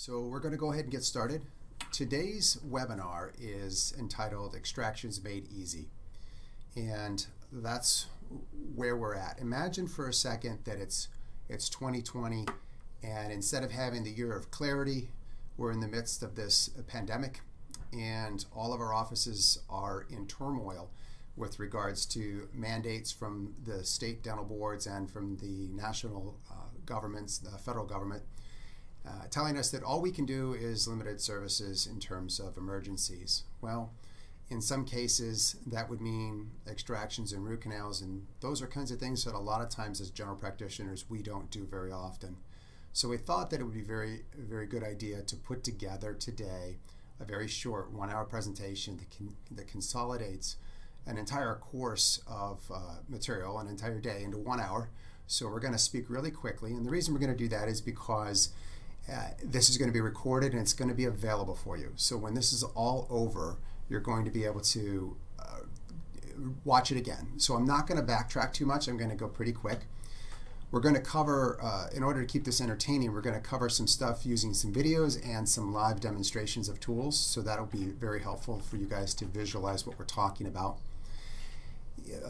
So we're going to go ahead and get started. Today's webinar is entitled Extractions Made Easy. And that's where we're at. Imagine for a second that it's it's 2020 and instead of having the year of clarity, we're in the midst of this pandemic and all of our offices are in turmoil with regards to mandates from the state dental boards and from the national uh, governments, the federal government, uh, telling us that all we can do is limited services in terms of emergencies. Well, in some cases, that would mean extractions and root canals, and those are kinds of things that a lot of times as general practitioners we don't do very often. So we thought that it would be very, very good idea to put together today a very short one-hour presentation that, can, that consolidates an entire course of uh, material, an entire day, into one hour. So we're going to speak really quickly, and the reason we're going to do that is because uh, this is going to be recorded and it's going to be available for you. So when this is all over, you're going to be able to uh, watch it again. So I'm not going to backtrack too much. I'm going to go pretty quick. We're going to cover, uh, in order to keep this entertaining, we're going to cover some stuff using some videos and some live demonstrations of tools. So that'll be very helpful for you guys to visualize what we're talking about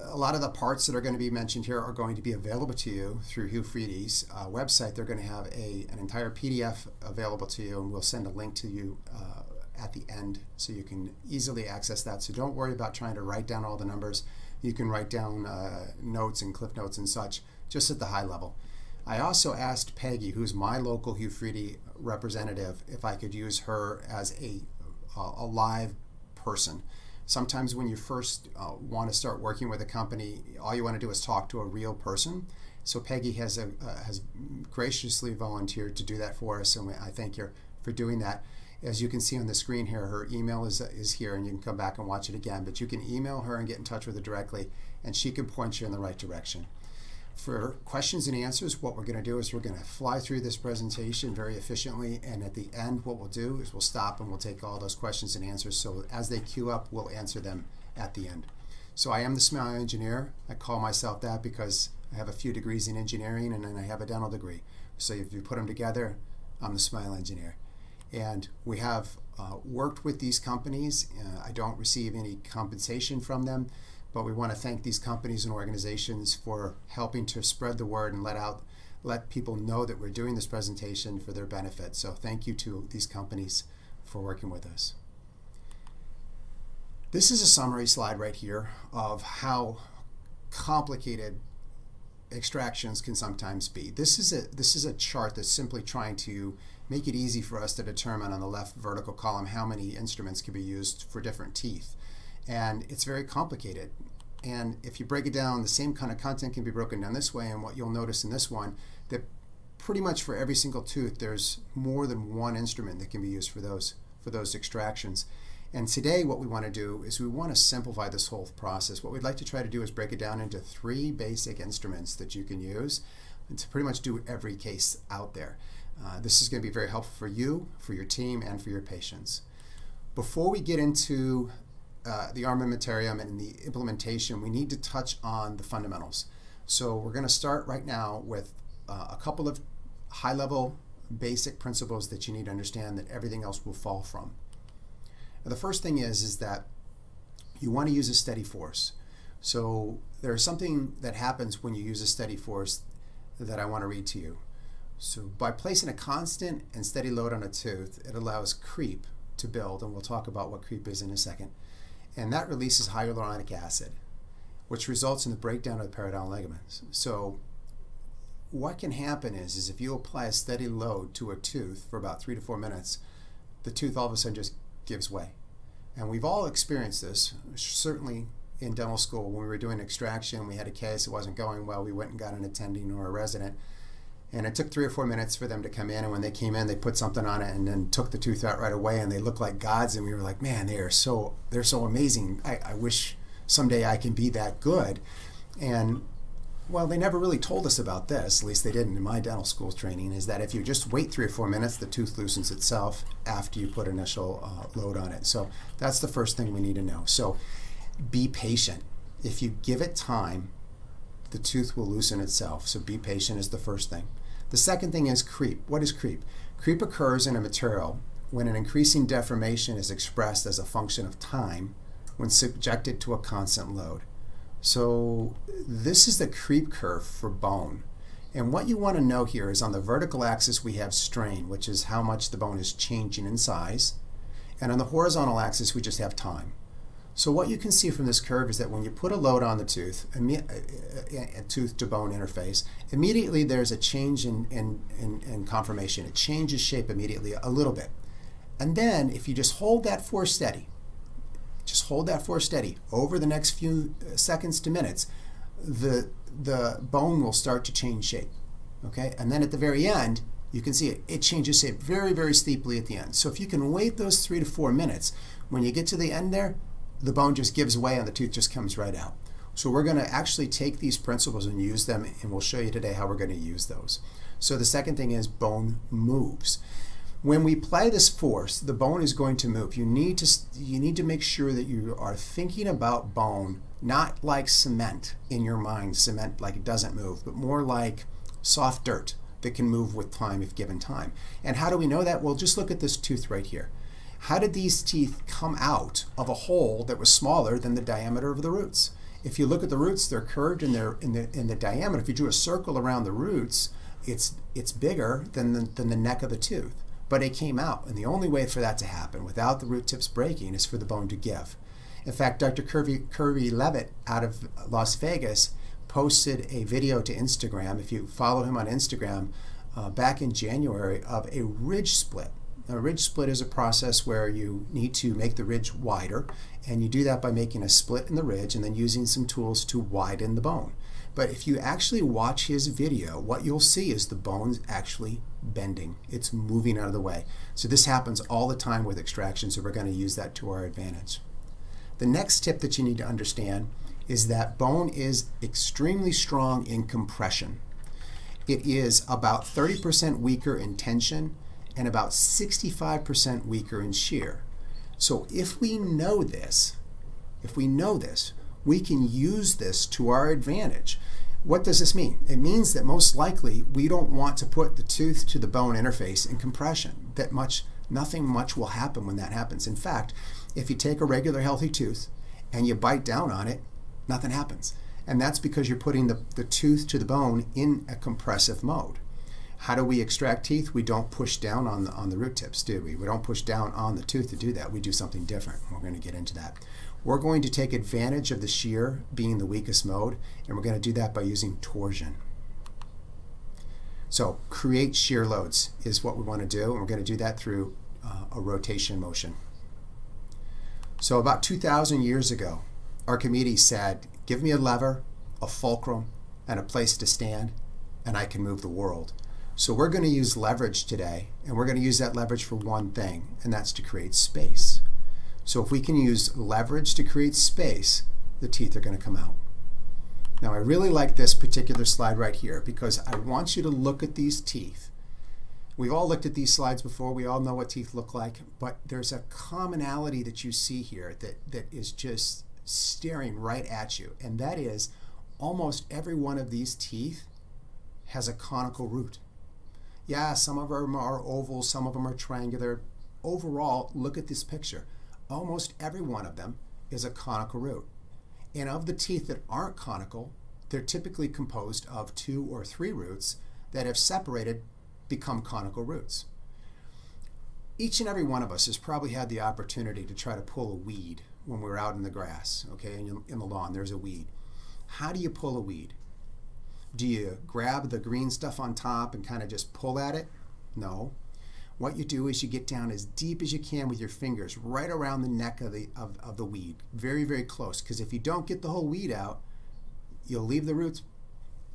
a lot of the parts that are going to be mentioned here are going to be available to you through Hu-Friedy's uh, website. They're going to have a, an entire PDF available to you, and we'll send a link to you uh, at the end so you can easily access that. So don't worry about trying to write down all the numbers. You can write down uh, notes and cliff notes and such just at the high level. I also asked Peggy, who's my local Hu-Friedy representative, if I could use her as a, a live person sometimes when you first uh, want to start working with a company, all you want to do is talk to a real person. So Peggy has a, uh, has graciously volunteered to do that for us, and I thank her for doing that. As you can see on the screen here, her email is, is here, and you can come back and watch it again. But you can email her and get in touch with her directly, and she can point you in the right direction. For questions and answers, what we're going to do is we're going to fly through this presentation very efficiently, and at the end, what we'll do is we'll stop and we'll take all those questions and answers. So as they queue up, we'll answer them at the end. So I am the Smile Engineer. I call myself that because I have a few degrees in engineering and then I have a dental degree. So if you put them together, I'm the Smile Engineer. And we have uh, worked with these companies. Uh, I don't receive any compensation from them. But we want to thank these companies and organizations for helping to spread the word and let out let people know that we're doing this presentation for their benefit. So thank you to these companies for working with us. This is a summary slide right here of how complicated extractions can sometimes be. This is a this is a chart that's simply trying to make it easy for us to determine on the left vertical column how many instruments can be used for different teeth and it's very complicated. And if you break it down, the same kind of content can be broken down this way. And what you'll notice in this one, that pretty much for every single tooth, there's more than one instrument that can be used for those for those extractions. And today, what we want to do is we want to simplify this whole process. What we'd like to try to do is break it down into three basic instruments that you can use to pretty much do every case out there. Uh, this is going to be very helpful for you, for your team, and for your patients. Before we get into uh, the armamentarium and the implementation, we need to touch on the fundamentals. So we're going to start right now with uh, a couple of high-level basic principles that you need to understand that everything else will fall from. Now, the first thing is is that you want to use a steady force. So there's something that happens when you use a steady force that I want to read to you. So by placing a constant and steady load on a tooth, it allows creep to build, and we'll talk about what creep is in a second and that releases hyaluronic acid, which results in the breakdown of the periodontal ligaments. So what can happen is, is if you apply a steady load to a tooth for about three to four minutes, the tooth all of a sudden just gives way. And we've all experienced this, certainly in dental school when we were doing extraction, we had a case, it wasn't going well, we went and got an attending or a resident and it took three or four minutes for them to come in. And when they came in, they put something on it and then took the tooth out right away. And they looked like gods. And we were like, man, they are so they're so amazing. I, I wish someday I can be that good. And well, they never really told us about this. At least they didn't in my dental school training. Is that if you just wait three or four minutes, the tooth loosens itself after you put initial uh, load on it. So that's the first thing we need to know. So be patient. If you give it time, the tooth will loosen itself. So be patient is the first thing. The second thing is creep. What is creep? Creep occurs in a material when an increasing deformation is expressed as a function of time when subjected to a constant load. So this is the creep curve for bone. And what you want to know here is on the vertical axis we have strain, which is how much the bone is changing in size. And on the horizontal axis we just have time. So what you can see from this curve is that when you put a load on the tooth, a, a uh, uh, uh, tooth to bone interface, immediately there's a change in, in, in, in conformation. It changes shape immediately a little bit. And then if you just hold that force steady, just hold that force steady over the next few uh, seconds to minutes, the, the bone will start to change shape. Okay, and then at the very end, you can see it, it changes shape very, very steeply at the end. So if you can wait those three to four minutes, when you get to the end there, the bone just gives way and the tooth just comes right out. So we're going to actually take these principles and use them, and we'll show you today how we're going to use those. So the second thing is bone moves. When we apply this force, the bone is going to move. You need to you need to make sure that you are thinking about bone not like cement in your mind, cement like it doesn't move, but more like soft dirt that can move with time if given time. And how do we know that? Well, just look at this tooth right here. How did these teeth come out of a hole that was smaller than the diameter of the roots? If you look at the roots, they're curved in, their, in, the, in the diameter. If you drew a circle around the roots, it's, it's bigger than the, than the neck of the tooth but it came out. And the only way for that to happen without the root tips breaking is for the bone to give. In fact, Dr. Kirby, Kirby Levitt out of Las Vegas posted a video to Instagram, if you follow him on Instagram, uh, back in January of a ridge split. A ridge split is a process where you need to make the ridge wider, and you do that by making a split in the ridge and then using some tools to widen the bone. But if you actually watch his video, what you'll see is the bone's actually bending. It's moving out of the way. So this happens all the time with extraction, so we're going to use that to our advantage. The next tip that you need to understand is that bone is extremely strong in compression. It is about 30% weaker in tension and about 65% weaker in shear. So if we know this, if we know this, we can use this to our advantage. What does this mean? It means that most likely we don't want to put the tooth to the bone interface in compression. That much, nothing much will happen when that happens. In fact, if you take a regular healthy tooth and you bite down on it, nothing happens. And that's because you're putting the, the tooth to the bone in a compressive mode. How do we extract teeth? We don't push down on the, on the root tips, do we? We don't push down on the tooth to do that. We do something different. We're going to get into that. We're going to take advantage of the shear being the weakest mode, and we're going to do that by using torsion. So create shear loads is what we want to do, and we're going to do that through uh, a rotation motion. So about 2,000 years ago, Archimedes said, give me a lever, a fulcrum, and a place to stand, and I can move the world. So we're going to use leverage today, and we're going to use that leverage for one thing, and that's to create space. So if we can use leverage to create space, the teeth are going to come out. Now I really like this particular slide right here because I want you to look at these teeth. We've all looked at these slides before. We all know what teeth look like, but there's a commonality that you see here that, that is just staring right at you, and that is almost every one of these teeth has a conical root. Yeah, some of them are oval, some of them are triangular. Overall, look at this picture almost every one of them is a conical root. And of the teeth that aren't conical, they're typically composed of two or three roots that have separated become conical roots. Each and every one of us has probably had the opportunity to try to pull a weed when we're out in the grass, okay, in, in the lawn, there's a weed. How do you pull a weed? Do you grab the green stuff on top and kind of just pull at it? No what you do is you get down as deep as you can with your fingers right around the neck of the, of, of the weed. Very, very close. Because if you don't get the whole weed out, you'll leave the roots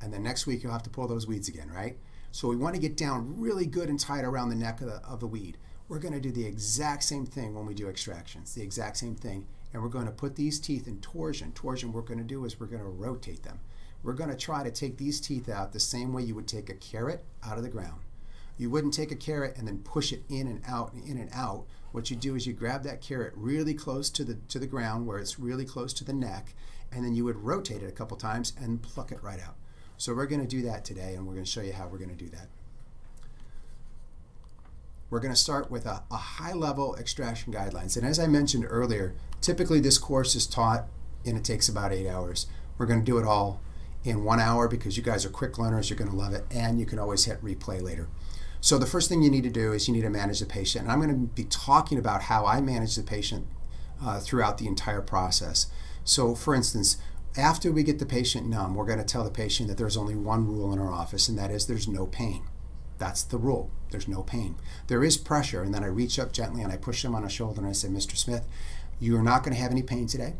and then next week you'll have to pull those weeds again, right? So we want to get down really good and tight around the neck of the, of the weed. We're going to do the exact same thing when we do extractions, the exact same thing. And we're going to put these teeth in torsion. Torsion, what we're going to do is we're going to rotate them. We're going to try to take these teeth out the same way you would take a carrot out of the ground. You wouldn't take a carrot and then push it in and out and in and out. What you do is you grab that carrot really close to the to the ground where it's really close to the neck, and then you would rotate it a couple times and pluck it right out. So we're going to do that today, and we're going to show you how we're going to do that. we're going to start with a, a high-level extraction guidelines. And as I mentioned earlier, typically this course is taught and it takes about eight hours. We're going to do it all in one hour because you guys are quick learners, you're going to love it, and you can always hit replay later. So the first thing you need to do is you need to manage the patient. And I'm going to be talking about how I manage the patient uh, throughout the entire process. So for instance, after we get the patient numb, we're going to tell the patient that there's only one rule in our office, and that is there's no pain. That's the rule. There's no pain. There is pressure, and then I reach up gently and I push him on a shoulder and I say, Mr. Smith, you are not going to have any pain today,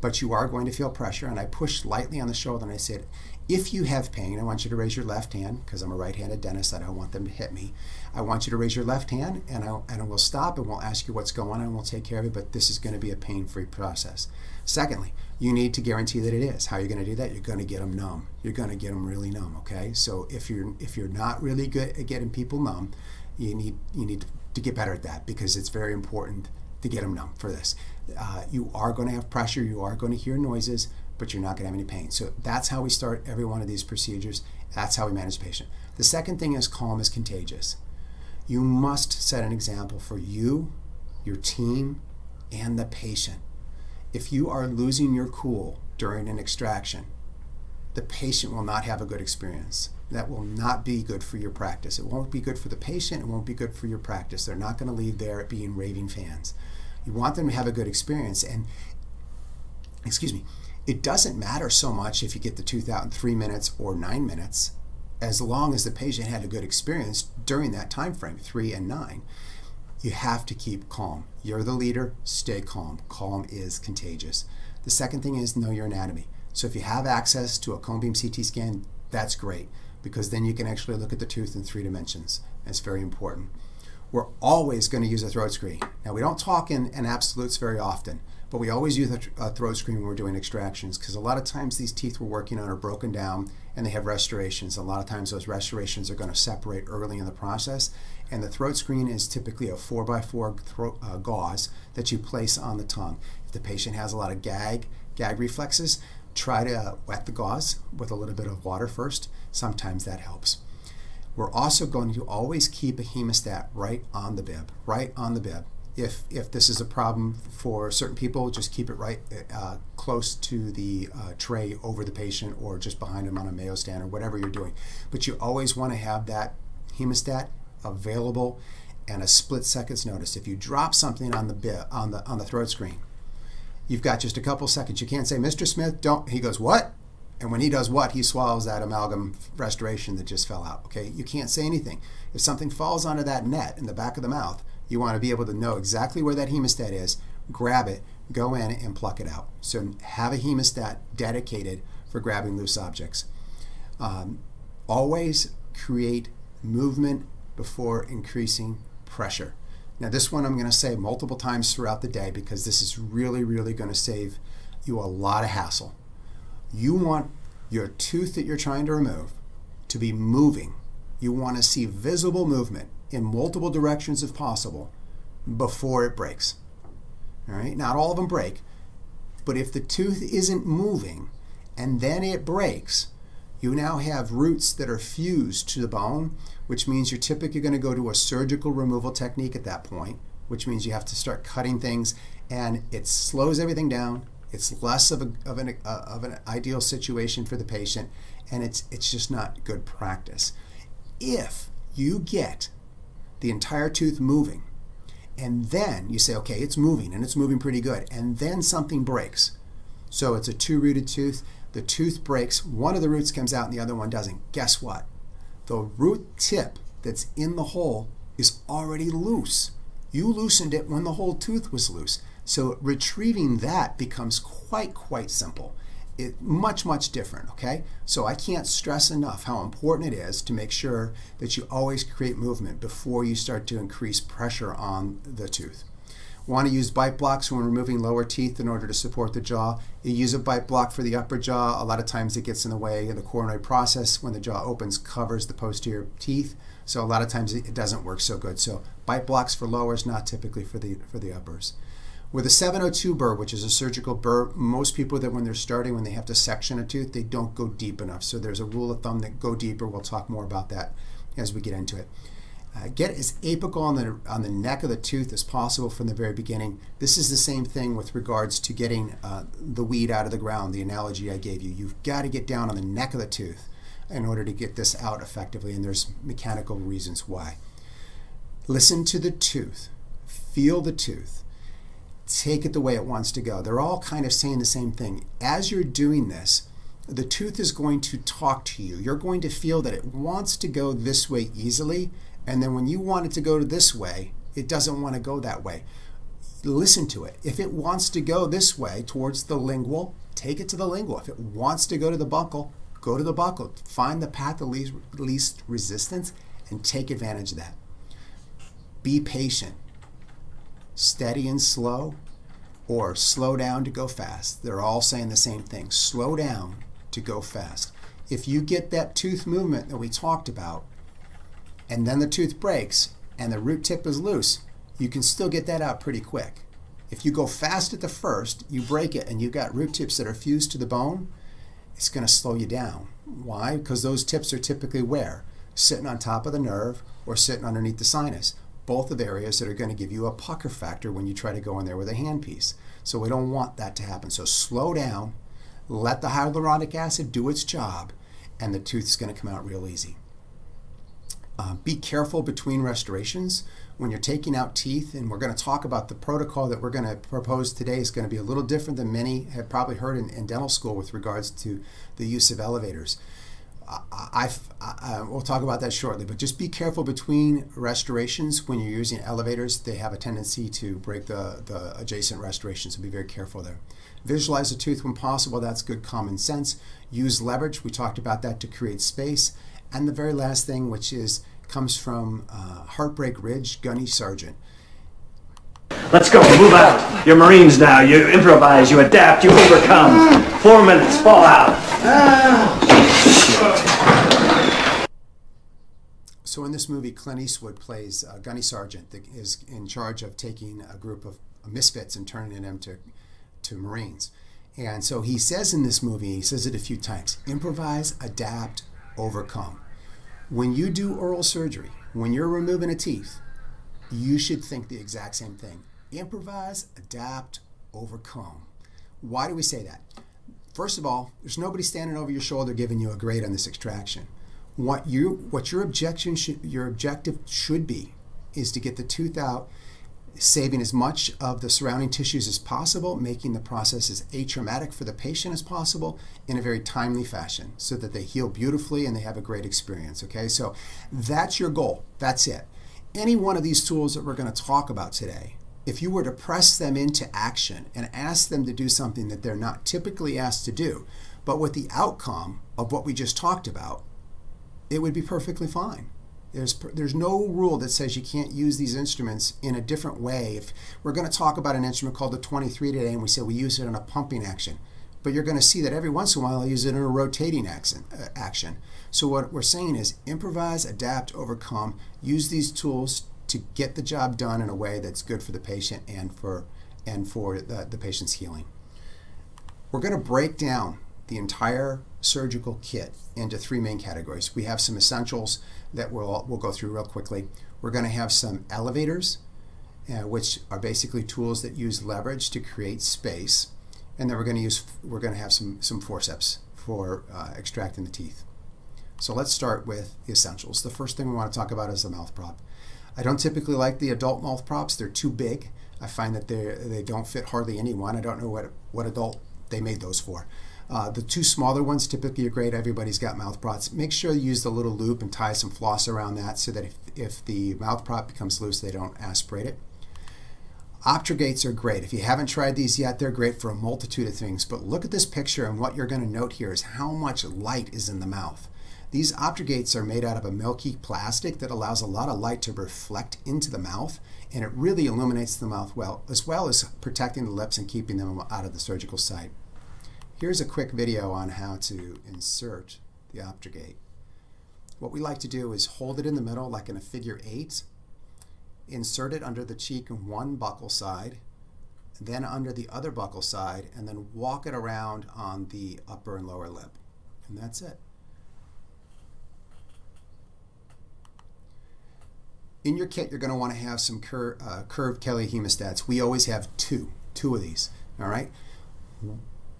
but you are going to feel pressure. And I push lightly on the shoulder and I said, if you have pain, I want you to raise your left hand because I'm a right-handed dentist. I don't want them to hit me. I want you to raise your left hand, and I and we'll stop and we'll ask you what's going on, and we'll take care of it. But this is going to be a pain-free process. Secondly, you need to guarantee that it is. How are you going to do that? You're going to get them numb. You're going to get them really numb. Okay. So if you're if you're not really good at getting people numb, you need you need to get better at that because it's very important to get them numb for this. Uh, you are going to have pressure. You are going to hear noises but you're not going to have any pain. So that's how we start every one of these procedures. That's how we manage the patient. The second thing is calm is contagious. You must set an example for you, your team, and the patient. If you are losing your cool during an extraction, the patient will not have a good experience. That will not be good for your practice. It won't be good for the patient. It won't be good for your practice. They're not going to leave there being raving fans. You want them to have a good experience. And, excuse me, it doesn't matter so much if you get the tooth out in three minutes or nine minutes, as long as the patient had a good experience during that time frame, three and nine. You have to keep calm. You're the leader, stay calm. Calm is contagious. The second thing is know your anatomy. So if you have access to a cone beam CT scan, that's great because then you can actually look at the tooth in three dimensions. That's very important. We're always going to use a throat screen. Now we don't talk in, in absolutes very often, but we always use a, throat screen when we're doing extractions because a lot of times these teeth we're working on are broken down and they have restorations. A lot of times those restorations are going to separate early in the process. And the throat screen is typically a 4x4 throat, uh, gauze that you place on the tongue. If the patient has a lot of gag, gag reflexes, try to uh, wet the gauze with a little bit of water first. Sometimes that helps. We're also going to always keep a hemostat right on the bib, right on the bib if if this is a problem for certain people, just keep it right uh, close to the uh, tray over the patient or just behind them on a Mayo stand or whatever you're doing. But you always want to have that hemostat available and a split second's notice. If you drop something on the bit on the on the throat screen, you've got just a couple seconds. You can't say, "Mr. Smith, don't." He goes, "What?" And when he does what, he swallows that amalgam restoration that just fell out. Okay, you can't say anything. If something falls onto that net in the back of the mouth, you want to be able to know exactly where that hemostat is, grab it, go in and pluck it out. So have a hemostat dedicated for grabbing loose objects. Um, always create movement before increasing pressure. Now this one I'm going to say multiple times throughout the day because this is really, really going to save you a lot of hassle. You want your tooth that you're trying to remove to be moving. You want to see visible movement in multiple directions if possible before it breaks. All right, not all of them break, but if the tooth isn't moving and then it breaks, you now have roots that are fused to the bone, which means you're typically going to go to a surgical removal technique at that point, which means you have to start cutting things and it slows everything down. It's less of, a, of, an, uh, of an ideal situation for the patient and it's, it's just not good practice. If you get the entire tooth moving. And then you say, okay, it's moving and it's moving pretty good. And then something breaks. So it's a two rooted tooth. The tooth breaks, one of the roots comes out and the other one doesn't. Guess what? The root tip that's in the hole is already loose. You loosened it when the whole tooth was loose. So retrieving that becomes quite, quite simple it, much, much different, okay? So I can't stress enough how important it is to make sure that you always create movement before you start to increase pressure on the tooth. Want to use bite blocks when removing lower teeth in order to support the jaw. You use a bite block for the upper jaw. A lot of times it gets in the way of the coronoid process when the jaw opens, covers the posterior teeth. So a lot of times it doesn't work so good. So bite blocks for lowers, not typically for the for the uppers. With a 702 burr, which is a surgical burr, most people that when they're starting, when they have to section a tooth, they don't go deep enough. So there's a rule of thumb that go deeper. We'll talk more about that as we get into it. Uh, get as apical on the on the neck of the tooth as possible from the very beginning. This is the same thing with regards to getting uh, the weed out of the ground. The analogy I gave you. You've got to get down on the neck of the tooth in order to get this out effectively, and there's mechanical reasons why. Listen to the tooth. Feel the tooth. Take it the way it wants to go. They're all kind of saying the same thing. As you're doing this, the tooth is going to talk to you. You're going to feel that it wants to go this way easily and then when you want it to go this way, it doesn't want to go that way. Listen to it. If it wants to go this way towards the lingual, take it to the lingual. If it wants to go to the buccal, go to the buccal. Find the path of least, least resistance and take advantage of that. Be patient. Steady and slow, or slow down to go fast. They're all saying the same thing. Slow down to go fast. If you get that tooth movement that we talked about, and then the tooth breaks and the root tip is loose, you can still get that out pretty quick. If you go fast at the first, you break it, and you've got root tips that are fused to the bone, it's going to slow you down. Why? Because those tips are typically where? Sitting on top of the nerve or sitting underneath the sinus. Both of areas that are going to give you a pucker factor when you try to go in there with a handpiece. So we don't want that to happen. So slow down, let the hyaluronic acid do its job, and the tooth is going to come out real easy. Uh, be careful between restorations when you're taking out teeth, and we're going to talk about the protocol that we're going to propose today is going to be a little different than many have probably heard in, in dental school with regards to the use of elevators. I, I, we'll talk about that shortly, but just be careful between restorations when you're using elevators. They have a tendency to break the, the adjacent restorations, so be very careful there. Visualize the tooth when possible, that's good common sense. Use leverage, we talked about that to create space. And the very last thing, which is comes from uh, Heartbreak Ridge, Gunny Sargent. Let's go, move out. You're Marines now. You improvise, you adapt, you overcome. Four minutes, fall out. So in this movie, Clint Eastwood plays uh, Gunny Sargent, that is in charge of taking a group of misfits and turning them to, to Marines. And so he says in this movie, he says it a few times, improvise, adapt, overcome. When you do oral surgery, when you're removing a teeth, you should think the exact same thing. Improvise, adapt, overcome. Why do we say that? First of all, there's nobody standing over your shoulder giving you a grade on this extraction. What you what your objection should your objective should be is to get the tooth out saving as much of the surrounding tissues as possible, making the process as atraumatic for the patient as possible in a very timely fashion so that they heal beautifully and they have a great experience. Okay, so that's your goal. That's it. Any one of these tools that we're going to talk about today, if you were to press them into action and ask them to do something that they're not typically asked to do, but with the outcome of what we just talked about, it would be perfectly fine. There's, there's no rule that says you can't use these instruments in a different way. If we're going to talk about an instrument called the 23 today and we say we use it in a pumping action, but you're going to see that every once in a while I use it in a rotating action, uh, action. So what we're saying is improvise, adapt, overcome, use these tools to get the job done in a way that's good for the patient and for, and for the, the patient's healing. We're going to break down the entire surgical kit into three main categories. We have some essentials that we'll, we'll go through real quickly. We're going to have some elevators, uh, which are basically tools that use leverage to create space. And then we're going to use we're going to have some some forceps for uh, extracting the teeth. So let's start with the essentials. The first thing we want to talk about is the mouth prop. I don't typically like the adult mouth props. They're too big. I find that they they don't fit hardly anyone. I don't know what what adult they made those for. Uh, the two smaller ones typically are great. Everybody's got mouth props. Make sure you use the little loop and tie some floss around that so that if, if the mouth prop becomes loose, they don't aspirate it. OptraGates are great. If you haven't tried these yet, they're great for a multitude of things. But look at this picture, and what you're going to note here is how much light is in the mouth. These OptraGates are made out of a milky plastic that allows a lot of light to reflect into the mouth, and it really illuminates the mouth well, as well as protecting the lips and keeping them out of the surgical site. Here's a quick video on how to insert the OptraGate. What we like to do is hold it in the middle like in a figure eight, insert it under the cheek in one buccal side, then under the other buccal side, and then walk it around on the upper and lower lip. And that's it. in your kit, you're going to want to have some cur uh, curved Kelly hemostats. We always have two, two of these, all right?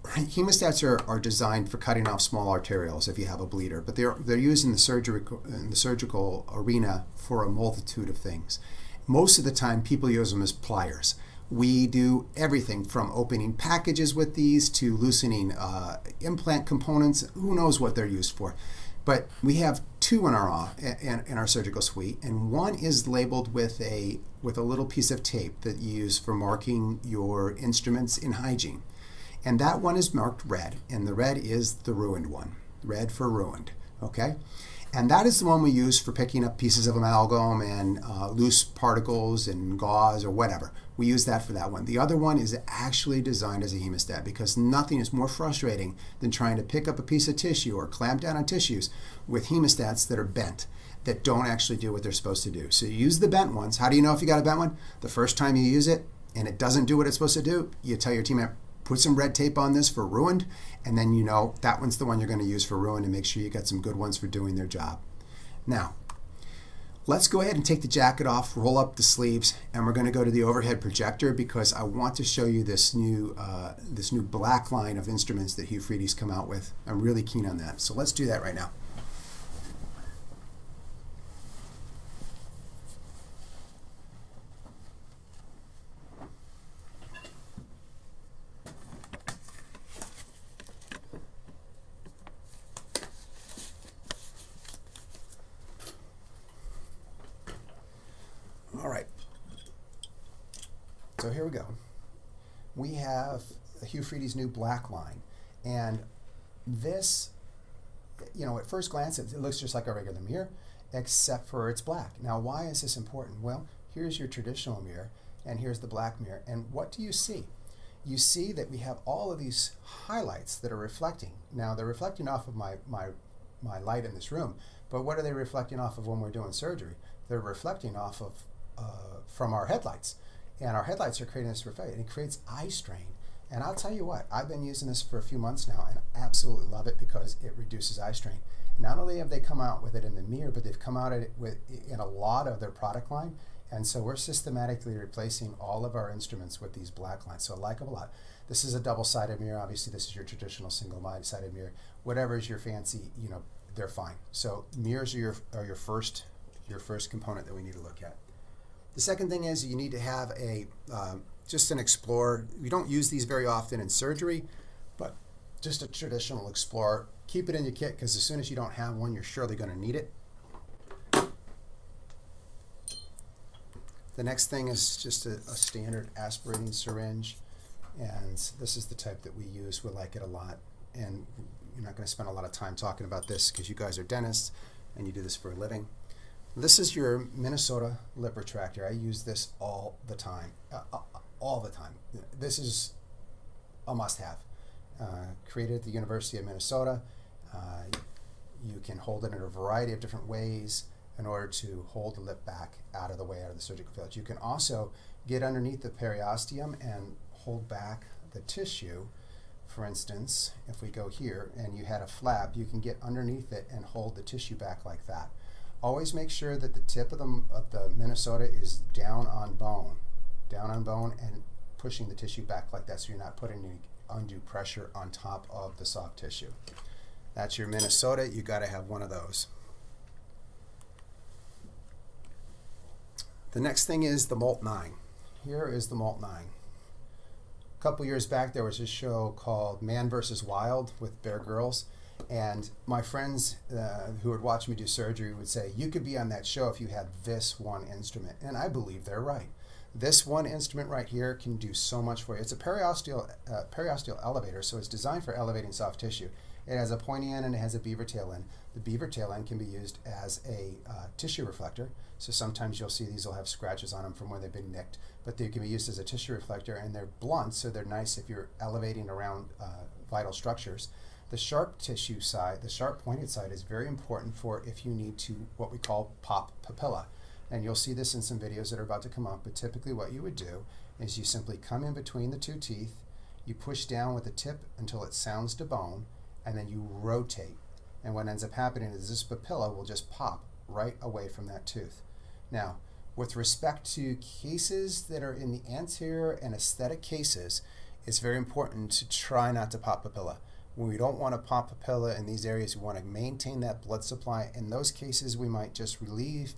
Hemostats are, are designed for cutting off small arterioles if you have a bleeder, but they're, they're used in the, surgical, in the surgical arena for a multitude of things. Most of the time, people use them as pliers. We do everything from opening packages with these to loosening uh, implant components. Who knows what they're used for? But we have two in our in, in our surgical suite, and one is labeled with a with a little piece of tape that you use for marking your instruments in hygiene. And that one is marked red, and the red is the ruined one. Red for ruined, okay? And that is the one we use for picking up pieces of amalgam and uh, loose particles and gauze or whatever. We use that for that one. The other one is actually designed as a hemostat because nothing is more frustrating than trying to pick up a piece of tissue or clamp down on tissues with hemostats that are bent that don't actually do what they're supposed to do. So you use the bent ones. How do you know if you got a bent one? The first time you use it and it doesn't do what it's supposed to do, you tell your team put some red tape on this for ruined, and then you know that one's the one you're going to use for ruined and make sure you got some good ones for doing their job. Now, let's go ahead and take the jacket off, roll up the sleeves, and we're going to go to the overhead projector because I want to show you this new uh, this new black line of instruments that Hu-Friedy's come out with. I'm really keen on that. So let's do that right now. All right. So here we go. We have Hu-Friedy's new black line. And this, you know, at first glance, it, it looks just like a regular mirror, except for it's black. Now, why is this important? Well, here's your traditional mirror, and here's the black mirror. And what do you see? You see that we have all of these highlights that are reflecting. Now, they're reflecting off of my, my, my light in this room, but what are they reflecting off of when we're doing surgery? They're reflecting off of uh, from our headlights. And our headlights are creating this reflect, and it creates eye strain. And I'll tell you what, I've been using this for a few months now, and I absolutely love it because it reduces eye strain. Not only have they come out with it in the mirror, but they've come out with in a lot of their product line. And so we're systematically replacing all of our instruments with these black lines. So I like them a lot. This is a double-sided mirror. Obviously, this is your traditional single-sided mirror. Whatever is your fancy, you know, they're fine. So mirrors are your are your first your first component that we need to look at. The second thing is you need to have a um, just an Explorer. We don't use these very often in surgery, but just a traditional Explorer. Keep it in your kit because as soon as you don't have one, you're surely going to need it. The next thing is just a, a standard aspirating syringe, and this is the type that we use. We like it a lot, and you're not going to spend a lot of time talking about this because you guys are dentists and you do this for a living. This is your Minnesota lip retractor. I use this all the time, uh, uh, all the time. This is a must-have. Uh, created at the University of Minnesota. Uh, you can hold it in a variety of different ways in order to hold the lip back out of the way out of the surgical field. You can also get underneath the periosteum and hold back the tissue. For instance, if we go here and you had a flap, you can get underneath it and hold the tissue back like that. Always make sure that the tip of the, of the Minnesota is down on bone, down on bone and pushing the tissue back like that so you're not putting any undue pressure on top of the soft tissue. That's your Minnesota. You got to have one of those. The next thing is the Molt 9. Here is the Molt 9. A couple years back, there was a show called Man vs. Wild with Bear Grylls. And my friends uh, who would watch me do surgery would say, You could be on that show if you had this one instrument. And I believe they're right. This one instrument right here can do so much for you. It's a periosteal, uh, periosteal elevator, so it's designed for elevating soft tissue. It has a pointy end and it has a beaver tail end. The beaver tail end can be used as a uh, tissue reflector. So sometimes you'll see these will have scratches on them from where they've been nicked, but they can be used as a tissue reflector and they're blunt, so they're nice if you're elevating around uh, vital structures. The sharp tissue side, the sharp pointed side is very important for if you need to what we call pop papilla. And you'll see this in some videos that are about to come up, but typically what you would do is you simply come in between the two teeth, you push down with the tip until it sounds to bone, and then you rotate. And what ends up happening is this papilla will just pop right away from that tooth. Now, with respect to cases that are in the anterior and aesthetic cases, it's very important to try not to pop papilla. We don't want to pop a papilla in these areas, we want to maintain that blood supply. In those cases, we might just relieve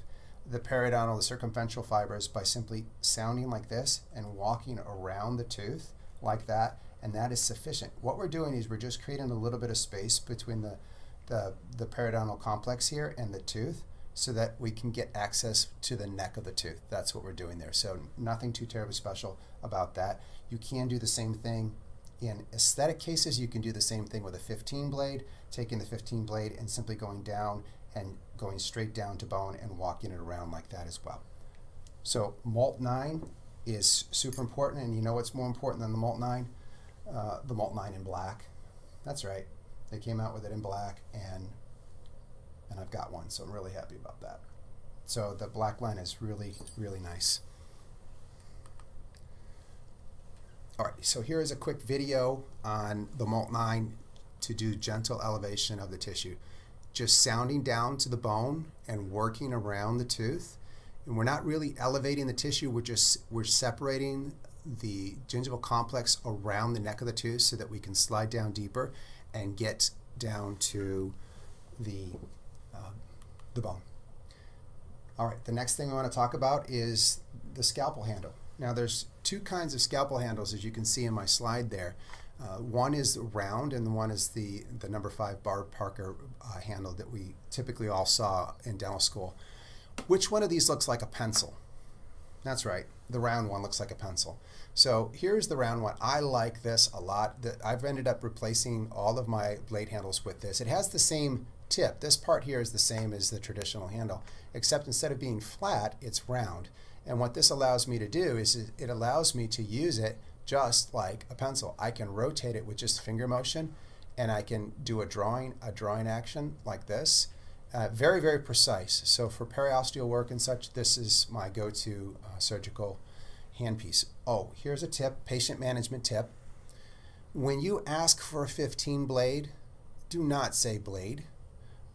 the periodontal, the circumferential fibers by simply sounding like this and walking around the tooth like that, and that is sufficient. What we're doing is we're just creating a little bit of space between the, the, the periodontal complex here and the tooth so that we can get access to the neck of the tooth. That's what we're doing there. So nothing too terribly special about that. You can do the same thing in aesthetic cases. You can do the same thing with a 15 blade, taking the 15 blade and simply going down and going straight down to bone and walking it around like that as well. So Molt 9 is super important, and you know what's more important than the Molt 9? Uh, the Molt 9 in black. That's right. They came out with it in black, and and I've got one, so I'm really happy about that. So the black line is really, really nice. All right, so here is a quick video on the Molt9 to do gentle elevation of the tissue. Just sounding down to the bone and working around the tooth. And we're not really elevating the tissue, we're just we're separating the gingival complex around the neck of the tooth so that we can slide down deeper and get down to the um, the bone. All right, the next thing I want to talk about is the scalpel handle. Now there's two kinds of scalpel handles as you can see in my slide there. Uh, one is round and one is the, the number five Bard Parker uh, handle that we typically all saw in dental school. Which one of these looks like a pencil? That's right, the round one looks like a pencil. So here's the round one. I like this a lot. That I've ended up replacing all of my blade handles with this. It has the same tip. This part here is the same as the traditional handle, except instead of being flat, it's round. And what this allows me to do is it allows me to use it just like a pencil. I can rotate it with just finger motion and I can do a drawing, a drawing action like this. Uh, very, very precise. So for periosteal work and such, this is my go-to uh, surgical handpiece. Oh, here's a tip, patient management tip. When you ask for a 15 blade, do not say blade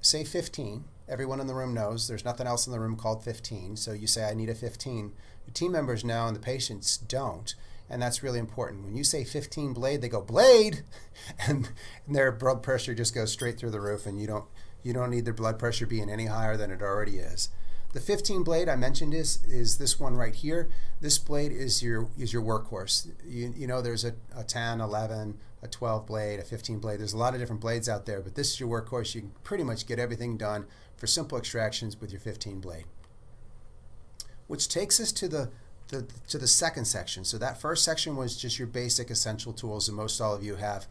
say 15. Everyone in the room knows there's nothing else in the room called 15. So you say, I need a 15. The team members know and the patients don't. And that's really important. When you say 15 blade, they go, blade! And, and their blood pressure just goes straight through the roof and you don't, you don't need their blood pressure being any higher than it already is. The 15 blade I mentioned is is this one right here. This blade is your is your workhorse. You, you know there's a, a 10, 11, a 12 blade, a 15 blade. There's a lot of different blades out there, but this is your workhorse. You can pretty much get everything done for simple extractions with your 15 blade. Which takes us to the, the to the second section. So that first section was just your basic essential tools that most all of you have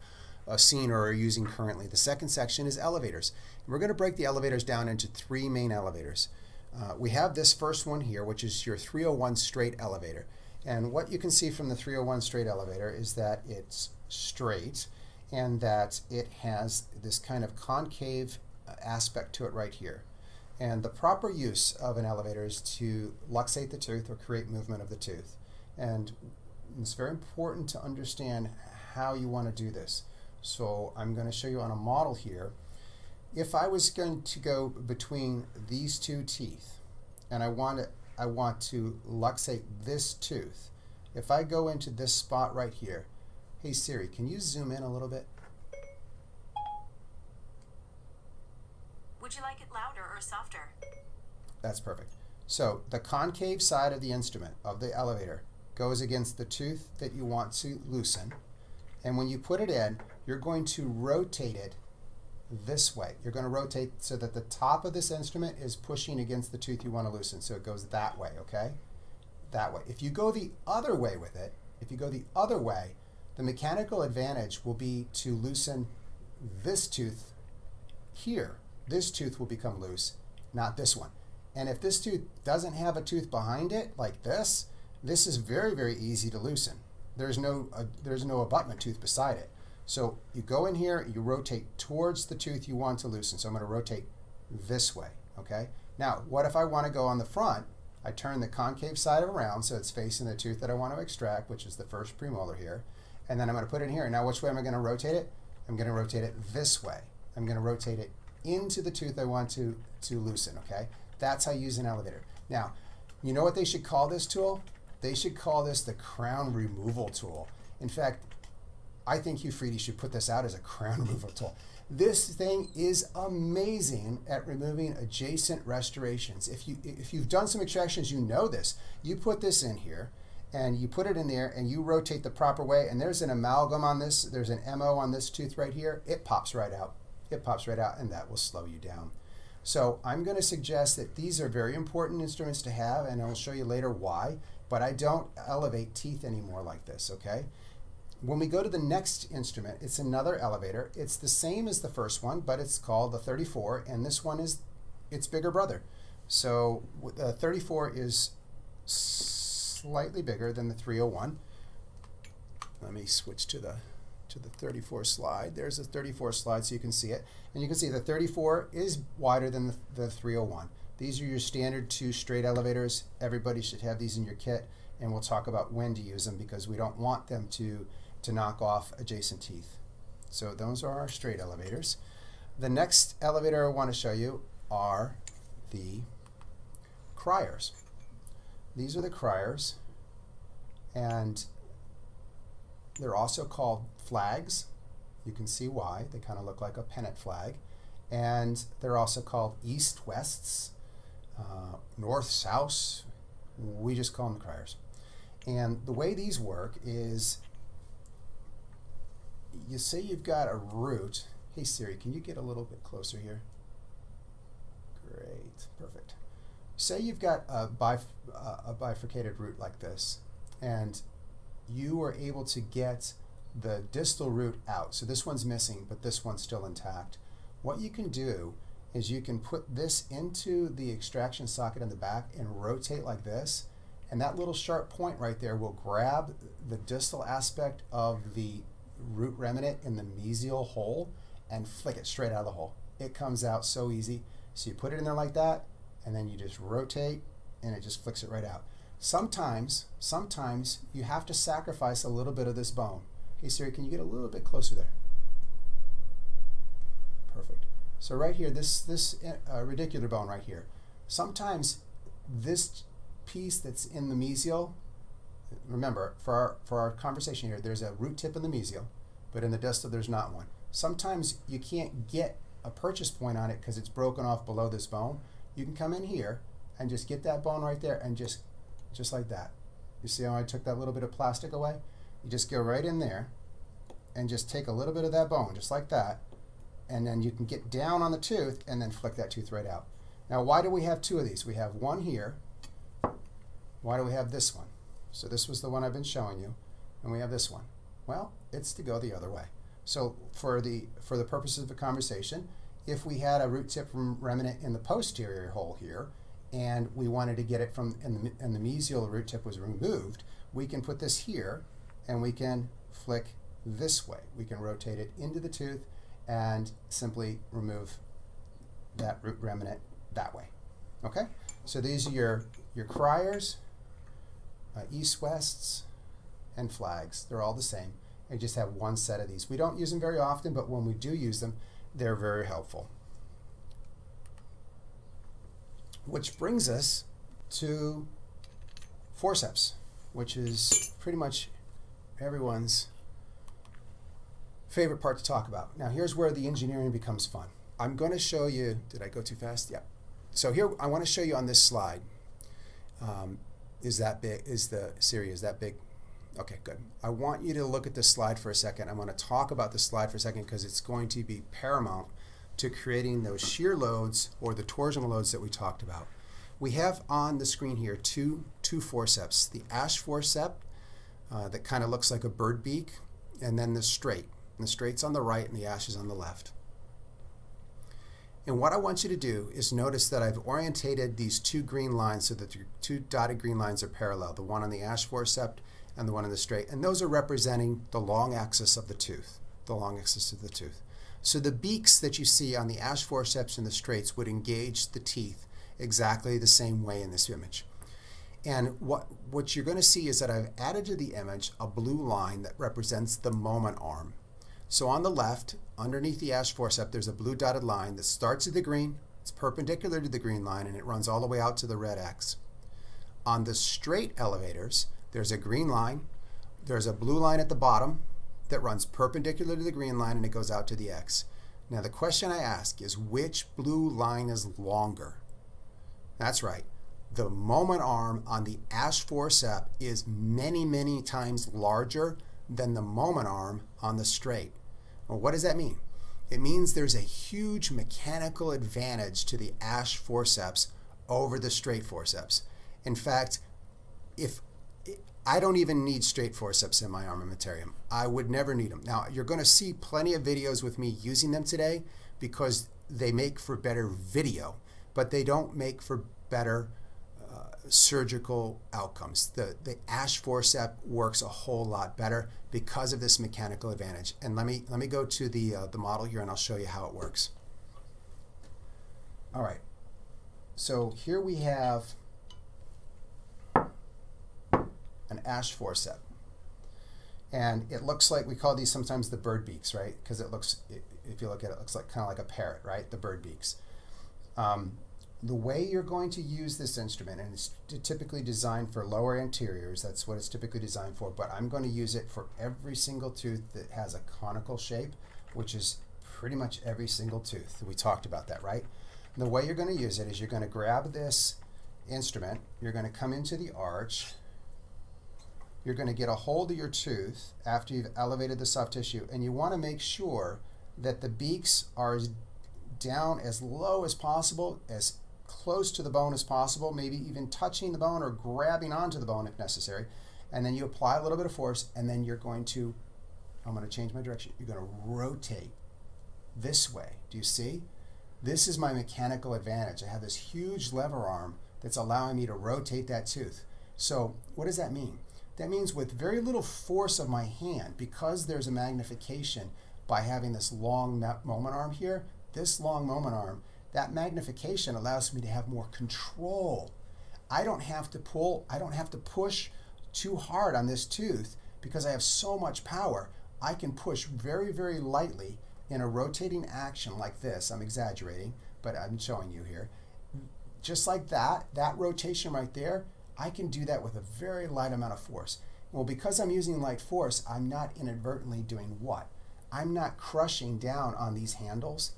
uh, seen or are using currently. The second section is elevators. And we're going to break the elevators down into three main elevators. Uh, we have this first one here, which is your 301 straight elevator. And what you can see from the 301 straight elevator is that it's straight and that it has this kind of concave aspect to it right here. And the proper use of an elevator is to luxate the tooth or create movement of the tooth. And it's very important to understand how you want to do this. So I'm going to show you on a model here. If I was going to go between these two teeth and I want to, I want to luxate this tooth, if I go into this spot right here, Hey Siri, can you zoom in a little bit? Would you like it louder or softer? That's perfect. So the concave side of the instrument, of the elevator, goes against the tooth that you want to loosen. And when you put it in, you're going to rotate it this way. You're going to rotate so that the top of this instrument is pushing against the tooth you want to loosen. So it goes that way, okay? That way. If you go the other way with it, if you go the other way, the mechanical advantage will be to loosen this tooth here. This tooth will become loose, not this one. And if this tooth doesn't have a tooth behind it, like this, this is very, very easy to loosen. There's no, uh, there's no abutment tooth beside it. So you go in here, you rotate towards the tooth you want to loosen. So I'm going to rotate this way, okay? Now, what if I want to go on the front? I turn the concave side around so it's facing the tooth that I want to extract, which is the first premolar here and then I'm going to put it in here. Now, which way am I going to rotate it? I'm going to rotate it this way. I'm going to rotate it into the tooth I want to, to loosen, okay? That's how you use an elevator. Now, You know what they should call this tool? They should call this the crown removal tool. In fact, I think Hu-Friedy should put this out as a crown removal tool. This thing is amazing at removing adjacent restorations. If you if you've done some extractions, you know this. You put this in here and you put it in there and you rotate the proper way and there's an amalgam on this, there's an MO on this tooth right here, it pops right out. It pops right out and that will slow you down. So I'm going to suggest that these are very important instruments to have and I'll show you later why, but I don't elevate teeth anymore like this, okay? When we go to the next instrument, it's another elevator. It's the same as the first one, but it's called the 34 and this one is its bigger brother. So the 34 is slightly bigger than the 301. Let me switch to the to the 34 slide. There's a 34 slide so you can see it. And you can see the 34 is wider than the, the 301. These are your standard two straight elevators. Everybody should have these in your kit and we'll talk about when to use them because we don't want them to, to knock off adjacent teeth. So those are our straight elevators. The next elevator I want to show you are the Cryers. These are the Cryers, and they're also called flags. You can see why. They kind of look like a pennant flag. And they're also called east-wests, uh, north-south. We just call them the Cryers. And the way these work is you say you've got a root. Hey Siri, can you get a little bit closer here? Great, perfect say you've got a, bif a bifurcated root like this, and you are able to get the distal root out. So this one's missing, but this one's still intact. What you can do is you can put this into the extraction socket in the back and rotate like this, and that little sharp point right there will grab the distal aspect of the root remnant in the mesial hole and flick it straight out of the hole. It comes out so easy. So you put it in there like that, and then you just rotate and it just flicks it right out. Sometimes, sometimes you have to sacrifice a little bit of this bone. Hey Siri, can you get a little bit closer there? Perfect. So right here, this, this uh, radicular bone right here, sometimes this piece that's in the mesial, remember, for our, for our conversation here, there's a root tip in the mesial, but in the distal there's not one. Sometimes you can't get a purchase point on it because it's broken off below this bone you can come in here and just get that bone right there and just just like that. You see how I took that little bit of plastic away? You just go right in there and just take a little bit of that bone, just like that, and then you can get down on the tooth and then flick that tooth right out. Now, why do we have two of these? We have one here. Why do we have this one? So this was the one I've been showing you, and we have this one. Well, it's to go the other way. So for the for the purposes of the conversation, if we had a root tip from remnant in the posterior hole here, and we wanted to get it from, and the, and the mesial root tip was removed, we can put this here, and we can flick this way. We can rotate it into the tooth and simply remove that root remnant that way. Okay? So these are your, your Cryers, uh, east-wests, and flags. They're all the same. I just have one set of these. We don't use them very often, but when we do use them, they're very helpful. Which brings us to forceps, which is pretty much everyone's favorite part to talk about. Now here's where the engineering becomes fun. I'm going to show you, did I go too fast? Yeah. So here, I want to show you on this slide, um, is that big, is the Siri, is that big? Okay, good. I want you to look at this slide for a second. I want to talk about this slide for a second because it's going to be paramount to creating those shear loads or the torsional loads that we talked about. We have on the screen here two, two forceps. The ash forcep uh, that kind of looks like a bird beak and then the straight. And the straight's on the right and the ash is on the left. And what I want you to do is notice that I've orientated these two green lines so that the two dotted green lines are parallel, the one on the ash forceps and the one on the straight. And those are representing the long axis of the tooth, the long axis of the tooth. So the beaks that you see on the ash forceps and the straights would engage the teeth exactly the same way in this image. And what, what you're going to see is that I've added to the image a blue line that represents the moment arm. So on the left, underneath the ash forceps, there's a blue dotted line that starts at the green, it's perpendicular to the green line, and it runs all the way out to the red X. On the straight elevators, there's a green line, there's a blue line at the bottom that runs perpendicular to the green line and it goes out to the X. Now the question I ask is which blue line is longer? That's right. The moment arm on the ash forcep is many, many times larger than the moment arm on the straight. Well, what does that mean? It means there's a huge mechanical advantage to the ash forceps over the straight forceps. In fact, if I don't even need straight forceps in my armamentarium. I would never need them. Now, you're going to see plenty of videos with me using them today because they make for better video, but they don't make for better uh, surgical outcomes. The, the ash forcep works a whole lot better because of this mechanical advantage. And let me, let me go to the, uh, the model here and I'll show you how it works. All right. So here we have an ash forcep. And it looks like, we call these sometimes the bird beaks, right? Because it looks, if you look at it, it looks like kind of like a parrot, right? The bird beaks. Um, the way you're going to use this instrument, and it's typically designed for lower anteriors, that's what it's typically designed for, but I'm going to use it for every single tooth that has a conical shape, which is pretty much every single tooth. We talked about that, right? And the way you're going to use it is you're going to grab this instrument, you're going to come into the arch, you're going to get a hold of your tooth after you've elevated the soft tissue, and you want to make sure that the beaks are as down as low as possible, as close to the bone as possible, maybe even touching the bone or grabbing onto the bone if necessary. And then you apply a little bit of force, and then you're going to, I'm going to change my direction, you're going to rotate this way. Do you see? This is my mechanical advantage. I have this huge lever arm that's allowing me to rotate that tooth. So what does that mean? That means with very little force of my hand, because there's a magnification by having this long moment arm here, this long moment arm, that magnification allows me to have more control. I don't have to pull, I don't have to push too hard on this tooth because I have so much power. I can push very, very lightly in a rotating action like this. I'm exaggerating, but I'm showing you here. Just like that, that rotation right there, I can do that with a very light amount of force. Well, because I'm using light force, I'm not inadvertently doing what? I'm not crushing down on these handles.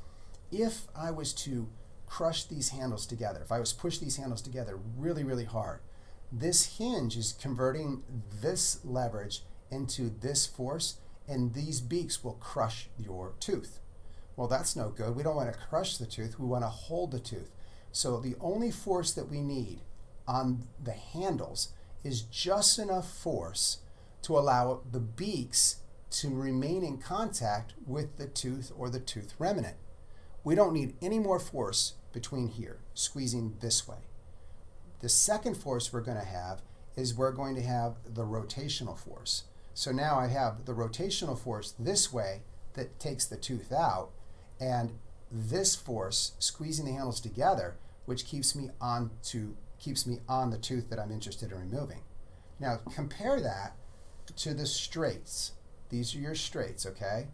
If I was to crush these handles together, if I was push these handles together really, really hard, this hinge is converting this leverage into this force, and these beaks will crush your tooth. Well, that's no good. We don't want to crush the tooth. We want to hold the tooth. So the only force that we need on the handles is just enough force to allow the beaks to remain in contact with the tooth or the tooth remnant. We don't need any more force between here, squeezing this way. The second force we're going to have is we're going to have the rotational force. So now I have the rotational force this way that takes the tooth out, and this force squeezing the handles together, which keeps me on to keeps me on the tooth that I'm interested in removing. Now compare that to the straights. These are your straights, okay?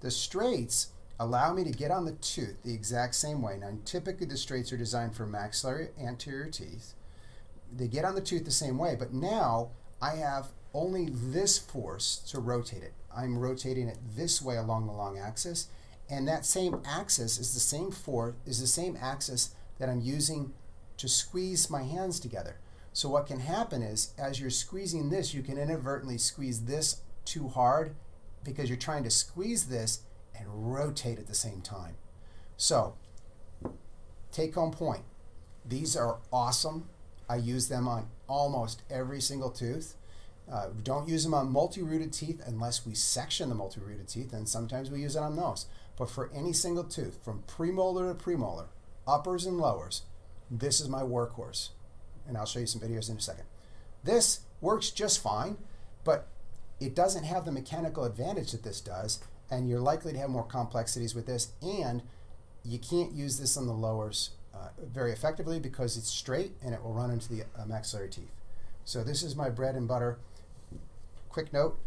The straights allow me to get on the tooth the exact same way. Now typically the straights are designed for maxillary anterior teeth. They get on the tooth the same way, but now I have only this force to rotate it. I'm rotating it this way along the long axis, and that same axis is the same force is the same axis that I'm using to squeeze my hands together. So what can happen is as you're squeezing this, you can inadvertently squeeze this too hard because you're trying to squeeze this and rotate at the same time. So take home point. These are awesome. I use them on almost every single tooth. Uh, don't use them on multi-rooted teeth unless we section the multi-rooted teeth, and sometimes we use it on those. But for any single tooth, from premolar to premolar, uppers and lowers, this is my workhorse. And I'll show you some videos in a second. This works just fine, but it doesn't have the mechanical advantage that this does, and you're likely to have more complexities with this, and you can't use this on the lowers uh, very effectively because it's straight and it will run into the uh, maxillary teeth. So this is my bread and butter. Quick note,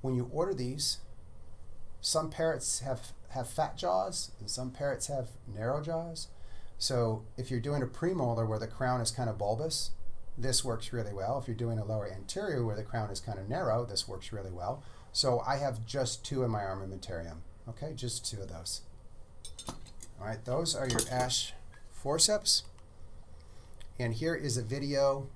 when you order these, some parrots have, have fat jaws and some parrots have narrow jaws. So if you're doing a premolar where the crown is kind of bulbous, this works really well. If you're doing a lower anterior where the crown is kind of narrow, this works really well. So I have just two in my armamentarium. Okay, just two of those. All right, those are your ash forceps. And here is a video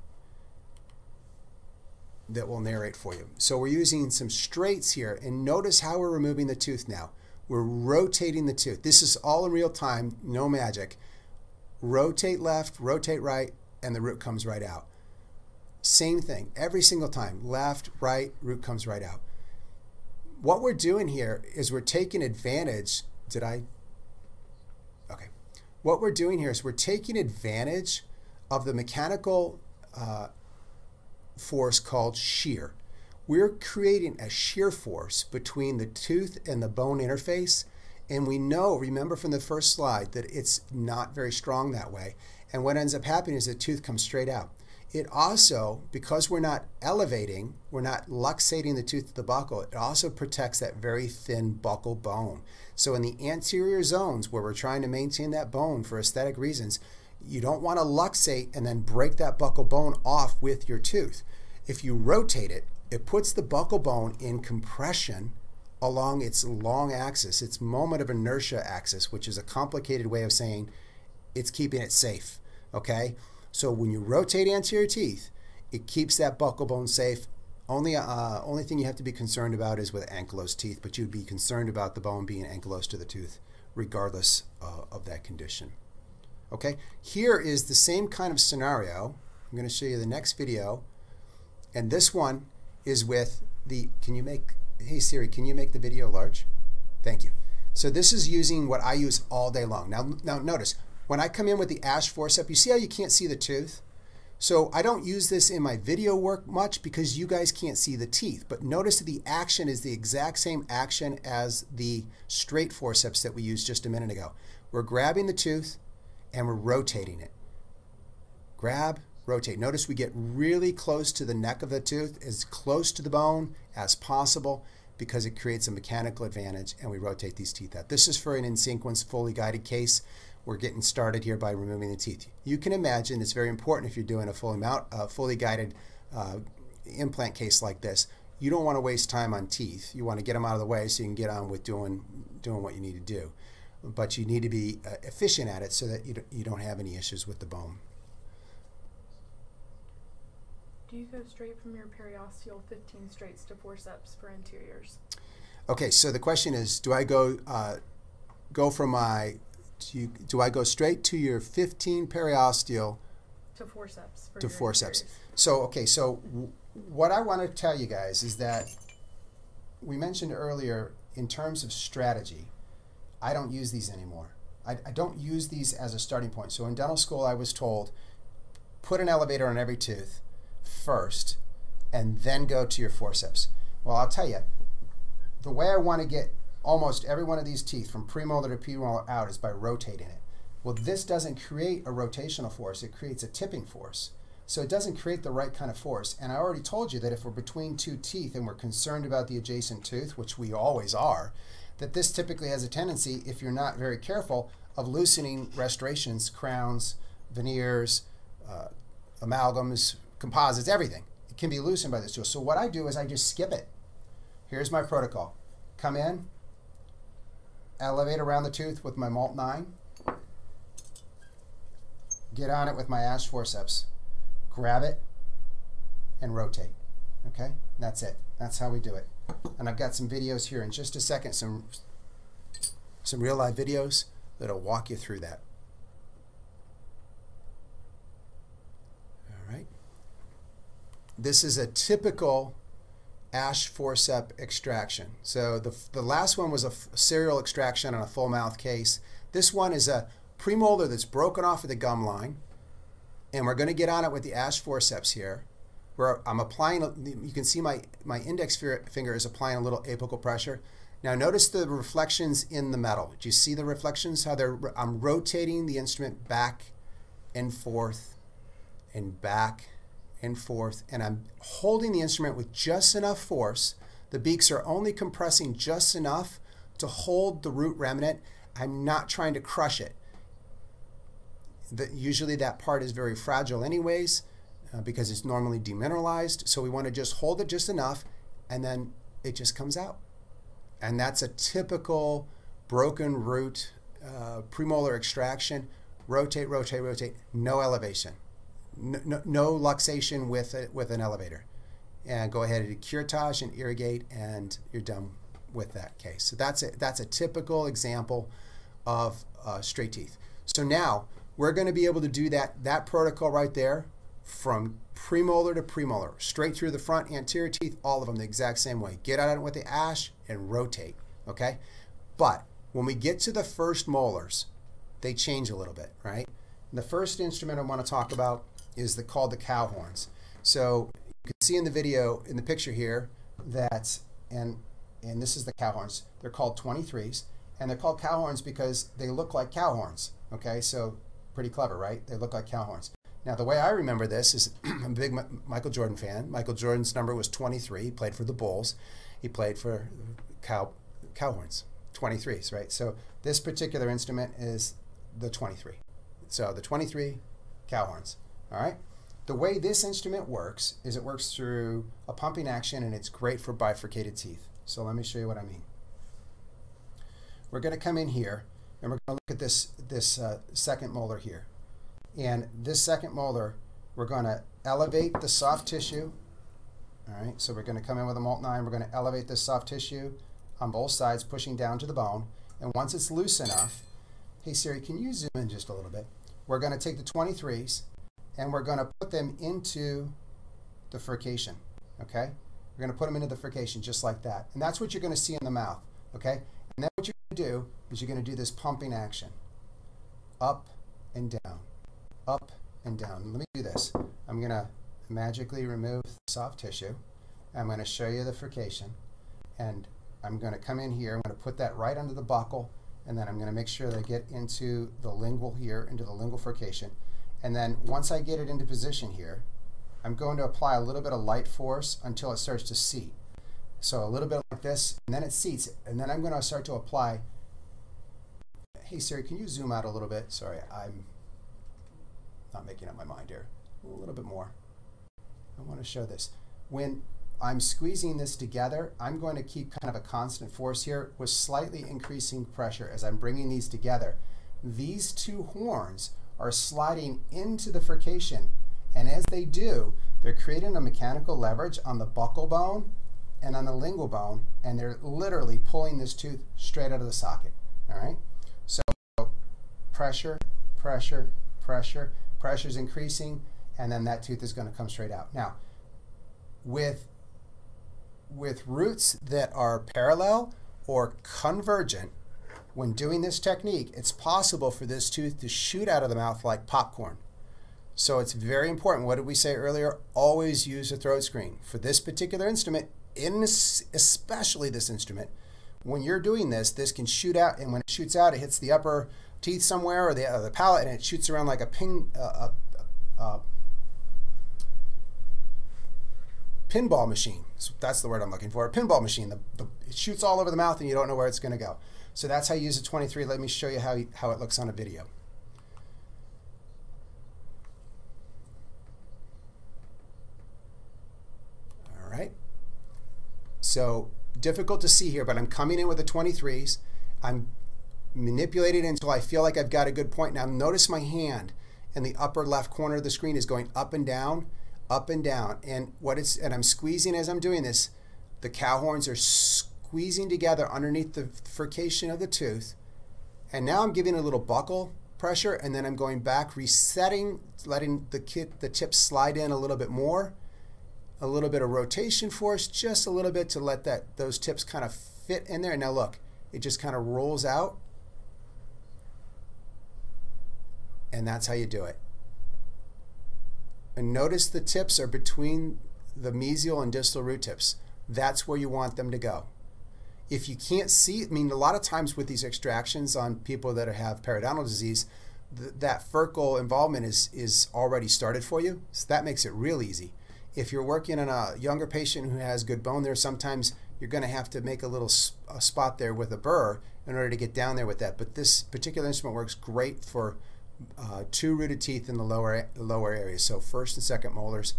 that will narrate for you. So we're using some straights here, and notice how we're removing the tooth now. We're rotating the tooth. This is all in real time, no magic. Rotate left, rotate right, and the root comes right out. Same thing, every single time. Left, right, root comes right out. What we're doing here is we're taking advantage. Did I? Okay. What we're doing here is we're taking advantage of the mechanical uh, force called shear. We're creating a shear force between the tooth and the bone interface. And we know, remember from the first slide, that it's not very strong that way. And what ends up happening is the tooth comes straight out. It also, because we're not elevating, we're not luxating the tooth to the buccal, it also protects that very thin buccal bone. So in the anterior zones where we're trying to maintain that bone for aesthetic reasons, you don't want to luxate and then break that buccal bone off with your tooth. If you rotate it, it puts the buccal bone in compression along its long axis, its moment of inertia axis, which is a complicated way of saying it's keeping it safe. Okay? So when you rotate anterior teeth, it keeps that buccal bone safe. Only uh, only thing you have to be concerned about is with ankylosed teeth, but you'd be concerned about the bone being ankylosed to the tooth, regardless uh, of that condition. Okay, here is the same kind of scenario. I'm going to show you the next video. And this one is with the, can you make, hey Siri, can you make the video large? Thank you. So this is using what I use all day long. Now, now notice, when I come in with the ash forcep, you see how you can't see the tooth? So I don't use this in my video work much because you guys can't see the teeth. But notice that the action is the exact same action as the straight forceps that we used just a minute ago. We're grabbing the tooth, and we're rotating it. Grab, rotate. Notice we get really close to the neck of the tooth, as close to the bone as possible because it creates a mechanical advantage and we rotate these teeth out. This is for an in sequence fully guided case. We're getting started here by removing the teeth. You can imagine it's very important if you're doing a fully, mount, uh, fully guided uh, implant case like this. You don't want to waste time on teeth. You want to get them out of the way so you can get on with doing, doing what you need to do but you need to be uh, efficient at it so that you don't have any issues with the bone. Do you go straight from your periosteal 15 straights to forceps for anteriors? Okay, so the question is, do I go uh, go from my do, you, do I go straight to your 15 periosteal to forceps to forceps? Anteriors. So okay, so what I want to tell you guys is that we mentioned earlier in terms of strategy I don't use these anymore. I, I don't use these as a starting point. So in dental school, I was told put an elevator on every tooth first and then go to your forceps. Well, I'll tell you, the way I want to get almost every one of these teeth from premolar to premolar out is by rotating it. Well, this doesn't create a rotational force, it creates a tipping force. So it doesn't create the right kind of force. And I already told you that if we're between two teeth and we're concerned about the adjacent tooth, which we always are, that this typically has a tendency, if you're not very careful, of loosening restorations, crowns, veneers, uh, amalgams, composites, everything. It can be loosened by this tool. So what I do is I just skip it. Here's my protocol. Come in, elevate around the tooth with my Molt 9, get on it with my ash forceps, grab it, and rotate. Okay? That's it. That's how we do it. And I've got some videos here in just a second, some, some real live videos that'll walk you through that. All right. This is a typical ash forcep extraction. So the, the last one was a serial extraction on a full mouth case. This one is a premolar that's broken off of the gum line. And we're going to get on it with the ash forceps here where I'm applying, you can see my, my index finger is applying a little apical pressure. Now notice the reflections in the metal. Do you see the reflections? How they're, I'm rotating the instrument back and forth and back and forth, and I'm holding the instrument with just enough force. The beaks are only compressing just enough to hold the root remnant. I'm not trying to crush it. The, usually that part is very fragile anyways, uh, because it's normally demineralized. So we want to just hold it just enough and then it just comes out. And that's a typical broken root uh, premolar extraction. Rotate, rotate, rotate, no elevation. No, no, luxation with, a, with an elevator. And go ahead and curettage and irrigate and you're done with that case. So that's a, that's a typical example of uh, straight teeth. So now we're going to be able to do that, that protocol right there from premolar to premolar, straight through the front anterior teeth, all of them the exact same way. Get out of it with the ash and rotate, okay? But when we get to the first molars, they change a little bit, right? And the first instrument I want to talk about is the, called the cow horns. So you can see in the video, in the picture here, that, and, and this is the cow horns. They're called 23s, and they're called cow horns because they look like cow horns, okay? So pretty clever, right? They look like cow horns. Now, the way I remember this is I'm a big Michael Jordan fan. Michael Jordan's number was 23. He played for the Bulls. He played for cow, cow horns, 23s, right? So this particular instrument is the 23. So the 23 Cowhorns, all right? The way this instrument works is it works through a pumping action and it's great for bifurcated teeth. So let me show you what I mean. We're going to come in here and we're going to look at this, this uh, second molar here. And this second molar, we're going to elevate the soft tissue. All right, so we're going to come in with a Molt 9. We're going to elevate this soft tissue on both sides, pushing down to the bone. And once it's loose enough, hey Siri, can you zoom in just a little bit? We're going to take the 23s and we're going to put them into the furcation, okay? We're going to put them into the furcation just like that. And that's what you're going to see in the mouth, okay? And then what you're going to do is you're going to do this pumping action. Up and down, up and down. Let me do this. I'm going to magically remove the soft tissue. I'm going to show you the furcation. And I'm going to come in here. I'm going to put that right under the buccal. And then I'm going to make sure that I get into the lingual here, into the lingual furcation. And then once I get it into position here, I'm going to apply a little bit of light force until it starts to seat. So a little bit like this, and then it seats. And then I'm going to start to apply. Hey Siri, can you zoom out a little bit? Sorry, I'm not making up my mind here. A little bit more. I want to show this. When I'm squeezing this together, I'm going to keep kind of a constant force here with slightly increasing pressure as I'm bringing these together. These two horns are sliding into the furcation, and as they do, they're creating a mechanical leverage on the buccal bone and on the lingual bone, and they're literally pulling this tooth straight out of the socket. All right? So pressure, pressure, pressure, pressure is increasing, and then that tooth is going to come straight out. Now, with with roots that are parallel or convergent, when doing this technique, it's possible for this tooth to shoot out of the mouth like popcorn. So it's very important. What did we say earlier? Always use a throat screen. For this particular instrument, in especially this instrument, when you're doing this, this can shoot out, and when it shoots out, it hits the upper teeth somewhere or the, uh, the palate, and it shoots around like a ping, uh, uh, pinball machine. So that's the word I'm looking for. A pinball machine. The, the, it shoots all over the mouth and you don't know where it's going to go. So that's how you use a 23. Let me show you how, how it looks on a video. All right. So difficult to see here, but I'm coming in with the 23s. I'm manipulating until I feel like I've got a good point. Now notice my hand in the upper left corner of the screen is going up and down up and down. And what it's and I'm squeezing as I'm doing this, the cow horns are squeezing together underneath the furcation of the tooth. And now I'm giving a little buccal pressure and then I'm going back, resetting, letting the kit the tip slide in a little bit more. A little bit of rotation force, just a little bit to let that those tips kind of fit in there. Now look, it just kind of rolls out. And that's how you do it. And notice the tips are between the mesial and distal root tips. That's where you want them to go. If you can't see, I mean, a lot of times with these extractions on people that have periodontal disease, th that furcal involvement is, is already started for you. So that makes it real easy. If you're working on a younger patient who has good bone there, sometimes you're going to have to make a little a spot there with a burr in order to get down there with that. But this particular instrument works great for uh, two rooted teeth in the lower lower areas. So first and second molars.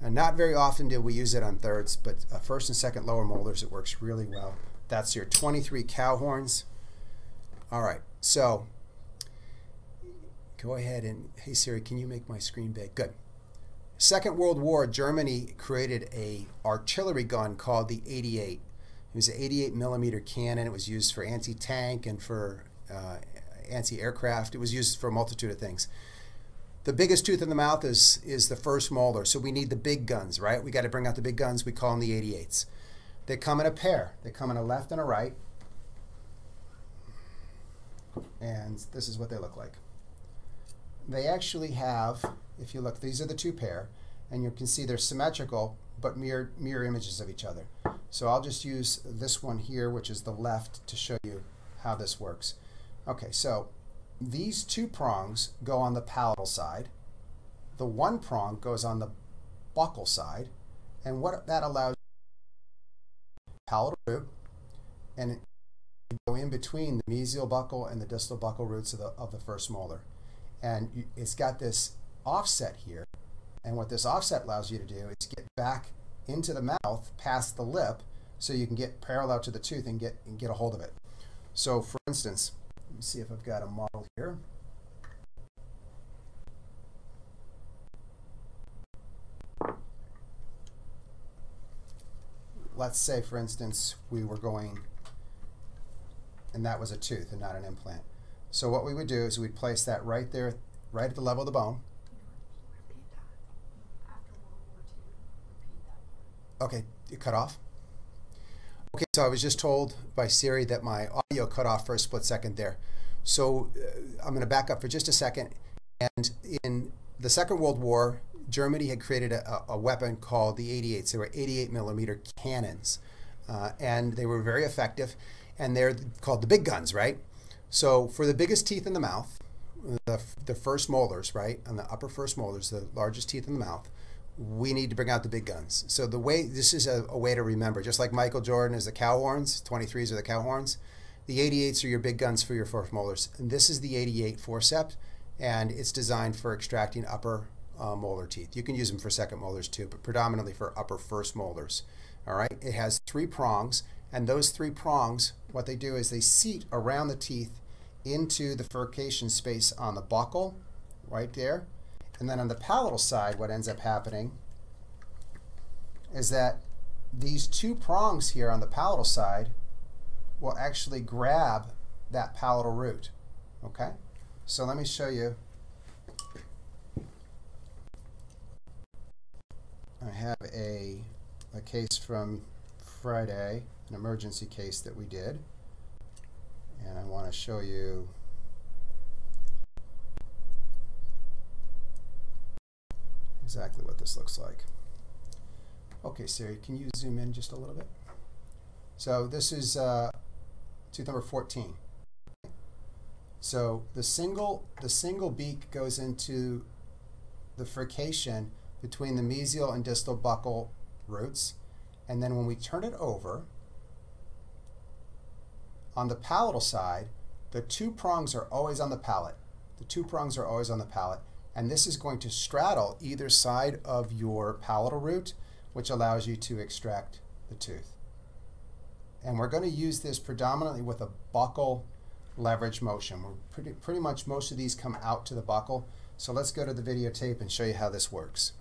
And not very often do we use it on thirds, but uh, first and second lower molars, it works really well. That's your 23 cow horns. All right, so go ahead and, hey Siri, can you make my screen big? Good. Second World War, Germany created a artillery gun called the 88. It was an 88 millimeter cannon. It was used for anti-tank and for uh, anti-aircraft. It was used for a multitude of things. The biggest tooth in the mouth is is the first molar, so we need the big guns, right? We got to bring out the big guns. We call them the 88s. They come in a pair. They come in a left and a right. And this is what they look like. They actually have, if you look, these are the two pair, and you can see they're symmetrical, but mirror, mirror images of each other. So I'll just use this one here, which is the left, to show you how this works. Okay, so these two prongs go on the palatal side. The one prong goes on the buccal side. And what that allows palatal root and go in between the mesial buccal and the distal buccal roots of the, of the first molar. And you, it's got this offset here. And what this offset allows you to do is get back into the mouth past the lip so you can get parallel to the tooth and get, and get a hold of it. So for instance, let me see if I've got a model here. Let's say, for instance, we were going, and that was a tooth and not an implant. So what we would do is we'd place that right there, right at the level of the bone. Okay, it cut off. Okay, so I was just told by Siri that my audio cut off for a split second there. So uh, I'm going to back up for just a second. And in the Second World War, Germany had created a, a weapon called the 88s. They were 88 millimeter cannons, uh, and they were very effective. And they're called the big guns, right? So for the biggest teeth in the mouth, the, the first molars, right, on the upper first molars, the largest teeth in the mouth, we need to bring out the big guns. So the way this is a, a, way to remember, just like Michael Jordan is the cow horns, 23s are the cow horns. The 88s are your big guns for your first molars. And this is the 88 forceps, and it's designed for extracting upper uh, molar teeth. You can use them for second molars too, but predominantly for upper first molars. All right, it has three prongs, and those three prongs, what they do is they seat around the teeth into the furcation space on the buccal, right there, and then on the palatal side, what ends up happening is that these two prongs here on the palatal side will actually grab that palatal root. Okay? So let me show you. I have a, a case from Friday, an emergency case that we did. And I want to show you exactly what this looks like. Okay, Siri, can you zoom in just a little bit? So this is uh, tooth number 14. So the single, the single beak goes into the furcation between the mesial and distal buccal roots. And then when we turn it over, on the palatal side, the two prongs are always on the palate. The two prongs are always on the palate and this is going to straddle either side of your palatal root, which allows you to extract the tooth. And we're going to use this predominantly with a buccal leverage motion. We're pretty, pretty much most of these come out to the buccal. So let's go to the videotape and show you how this works.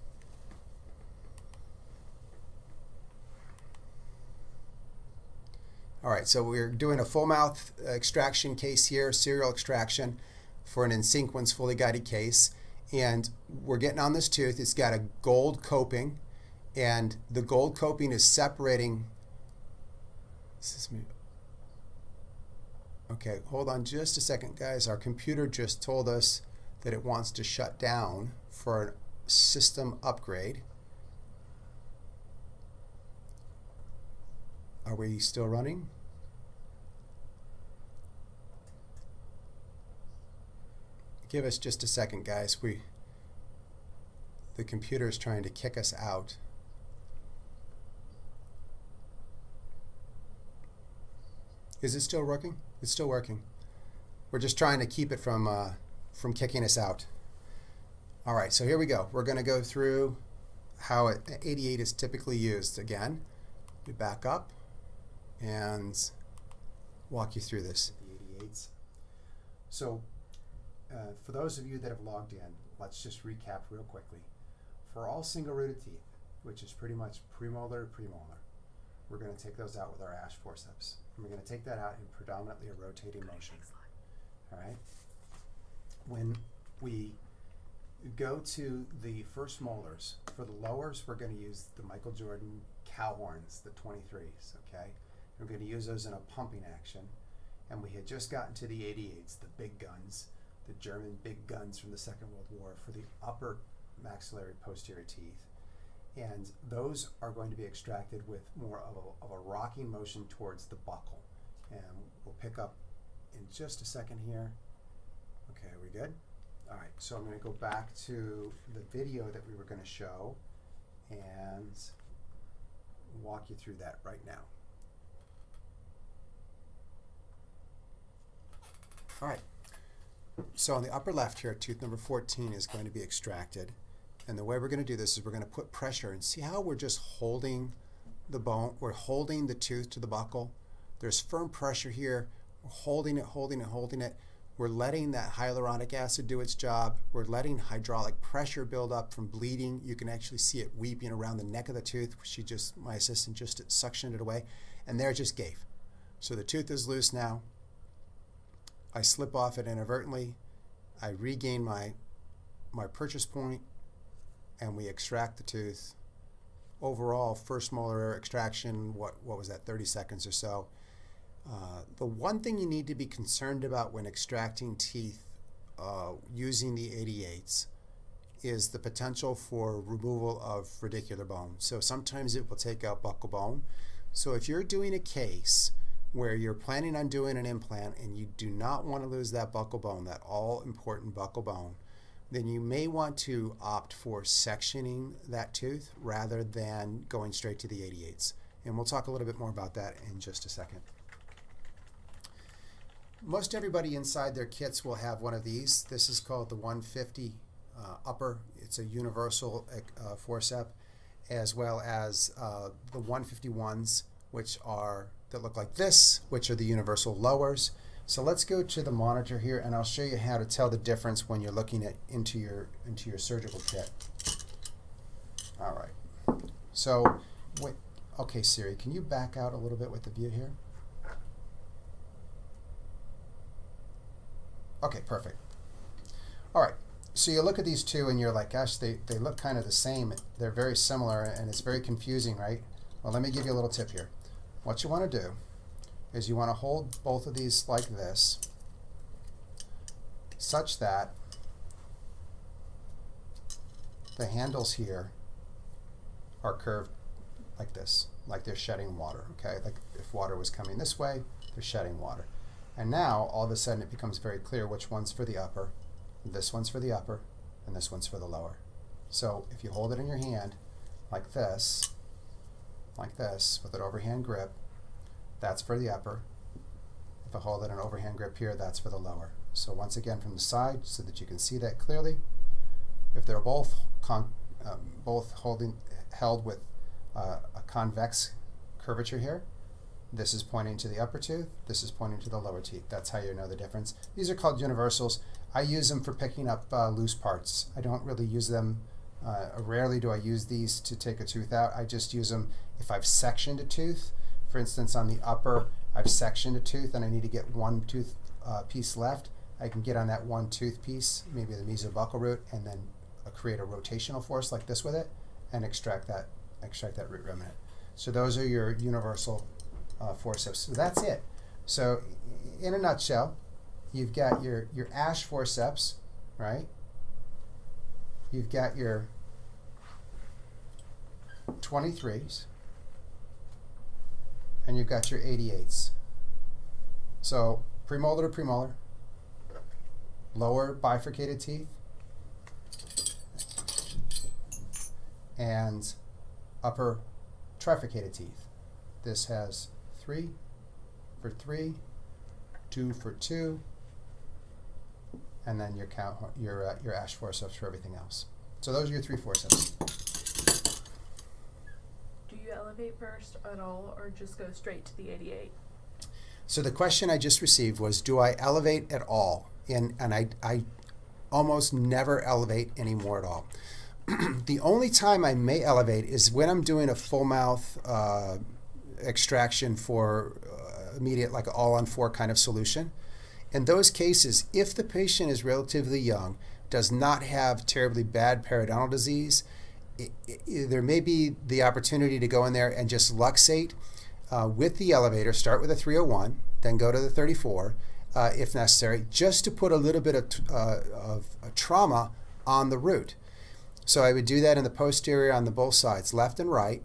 All right, so we're doing a full mouth extraction case here, serial extraction for an in sequence fully guided case and we're getting on this tooth. It's got a gold coping, and the gold coping is separating. Is. Okay, hold on just a second, guys. Our computer just told us that it wants to shut down for a system upgrade. Are we still running? give us just a second, guys. We the computer is trying to kick us out. Is it still working? It's still working. We're just trying to keep it from uh, from kicking us out. All right, so here we go. We're going to go through how an 88 is typically used. Again, we back up and walk you through this. The 88s. So uh, for those of you that have logged in, let's just recap real quickly. For all single rooted teeth, which is pretty much premolar to premolar, we're going to take those out with our ash forceps. And we're going to take that out in predominantly a rotating motion. All right? When we go to the first molars, for the lowers, we're going to use the Michael Jordan cow horns, the 23s, okay? We're going to use those in a pumping action. And we had just gotten to the 88s, the big guns, the German big guns from the Second World War for the upper maxillary posterior teeth. And those are going to be extracted with more of a, of a rocking motion towards the buccal. And we'll pick up in just a second here. Okay, are we good? All right, so I'm going to go back to the video that we were going to show and walk you through that right now. All right. So on the upper left here, tooth number 14 is going to be extracted. And the way we're going to do this is we're going to put pressure and see how we're just holding the bone, we're holding the tooth to the buccal. There's firm pressure here. We're holding it, holding it, holding it. We're letting that hyaluronic acid do its job. We're letting hydraulic pressure build up from bleeding. You can actually see it weeping around the neck of the tooth. She just, my assistant just suctioned it away. And there it just gave. So the tooth is loose now. I slip off it inadvertently. I regain my, my purchase point and we extract the tooth. Overall, first molar extraction, what, what was that, 30 seconds or so. Uh, the one thing you need to be concerned about when extracting teeth uh, using the 88s is the potential for removal of radicular bone. So sometimes it will take out buccal bone. So if you're doing a case where you're planning on doing an implant and you do not want to lose that buccal bone, that all important buccal bone, then you may want to opt for sectioning that tooth rather than going straight to the 88s. And we'll talk a little bit more about that in just a second. Most everybody inside their kits will have one of these. This is called the 150 uh, upper. It's a universal uh, forcep, as well as uh, the 151s, which are that look like this, which are the universal lowers. So let's go to the monitor here and I'll show you how to tell the difference when you're looking at into your into your surgical kit. All right. So, wait, okay Siri, can you back out a little bit with the view here? Okay, perfect. All right. So you look at these two and you're like, gosh, they, they look kind of the same. They're very similar and it's very confusing, right? Well, let me give you a little tip here. What you want to do is you want to hold both of these like this, such that the handles here are curved like this, like they're shedding water, okay? Like if water was coming this way, they're shedding water. And now, all of a sudden, it becomes very clear which one's for the upper, this one's for the upper, and this one's for the lower. So if you hold it in your hand like this, like this with an overhand grip, that's for the upper. If I hold it an overhand grip here, that's for the lower. So once again from the side so that you can see that clearly. If they're both um, both holding held with uh, a convex curvature here, this is pointing to the upper tooth, this is pointing to the lower teeth. That's how you know the difference. These are called universals. I use them for picking up uh, loose parts. I don't really use them uh, rarely do I use these to take a tooth out. I just use them if I've sectioned a tooth. For instance, on the upper, I've sectioned a tooth and I need to get one tooth uh, piece left. I can get on that one tooth piece, maybe the mesobuccal root, and then uh, create a rotational force like this with it, and extract that extract that root remnant. So those are your universal uh, forceps. So that's it. So in a nutshell, you've got your your ash forceps, right? You've got your 23s, and you've got your 88s. So premolar to premolar, lower bifurcated teeth, and upper trifurcated teeth. This has three for three, two for two, and then your count your uh, your ash forceps for everything else. So those are your three forceps. Do you elevate first at all or just go straight to the 88? So the question I just received was, do I elevate at all? And and I I almost never elevate anymore at all. the only time I may elevate is when I'm doing a full mouth uh, extraction for uh, immediate, like all on four kind of solution. In those cases, if the patient is relatively young, does not have terribly bad periodontal disease, it, it, there may be the opportunity to go in there and just luxate uh, with the elevator, start with a 301, then go to the 34 uh, if necessary, just to put a little bit of, uh, of trauma on the root. So I would do that in the posterior on the both sides, left and right.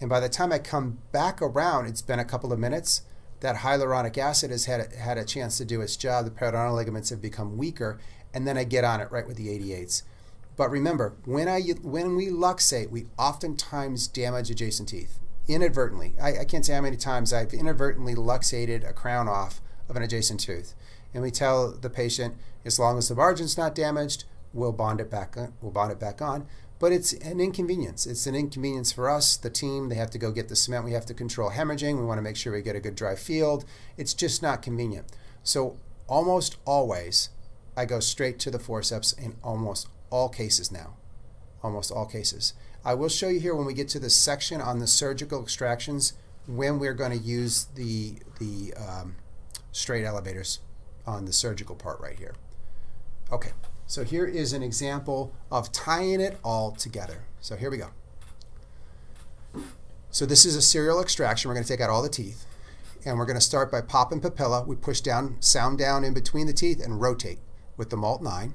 And by the time I come back around, it's been a couple of minutes. That hyaluronic acid has had a, had a chance to do its job. The periodontal ligaments have become weaker, and then I get on it right with the 88s. But remember, when I when we luxate, we oftentimes damage adjacent teeth inadvertently. I, I can't say how many times I've inadvertently luxated a crown off of an adjacent tooth, and we tell the patient as long as the margin's not damaged, we'll bond it back. We'll bond it back on but it's an inconvenience. It's an inconvenience for us, the team. They have to go get the cement. We have to control hemorrhaging. We want to make sure we get a good dry field. It's just not convenient. So almost always, I go straight to the forceps in almost all cases now. Almost all cases. I will show you here when we get to the section on the surgical extractions when we're going to use the, the um, straight elevators on the surgical part right here. Okay. So here is an example of tying it all together. So here we go. So this is a serial extraction. We're going to take out all the teeth. And we're going to start by popping papilla. We push down, sound down in between the teeth and rotate with the Molt 9.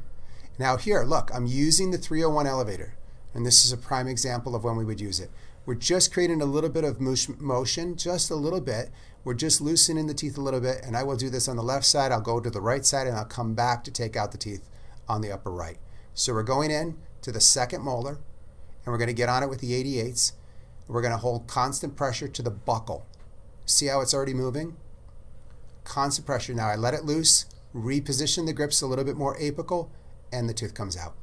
Now here, look, I'm using the 301 elevator. And this is a prime example of when we would use it. We're just creating a little bit of motion, just a little bit. We're just loosening the teeth a little bit. And I will do this on the left side. I'll go to the right side and I'll come back to take out the teeth on the upper right. So we're going in to the second molar and we're going to get on it with the 88s. We're going to hold constant pressure to the buccal. See how it's already moving? Constant pressure. Now I let it loose, reposition the grips a little bit more apical, and the tooth comes out.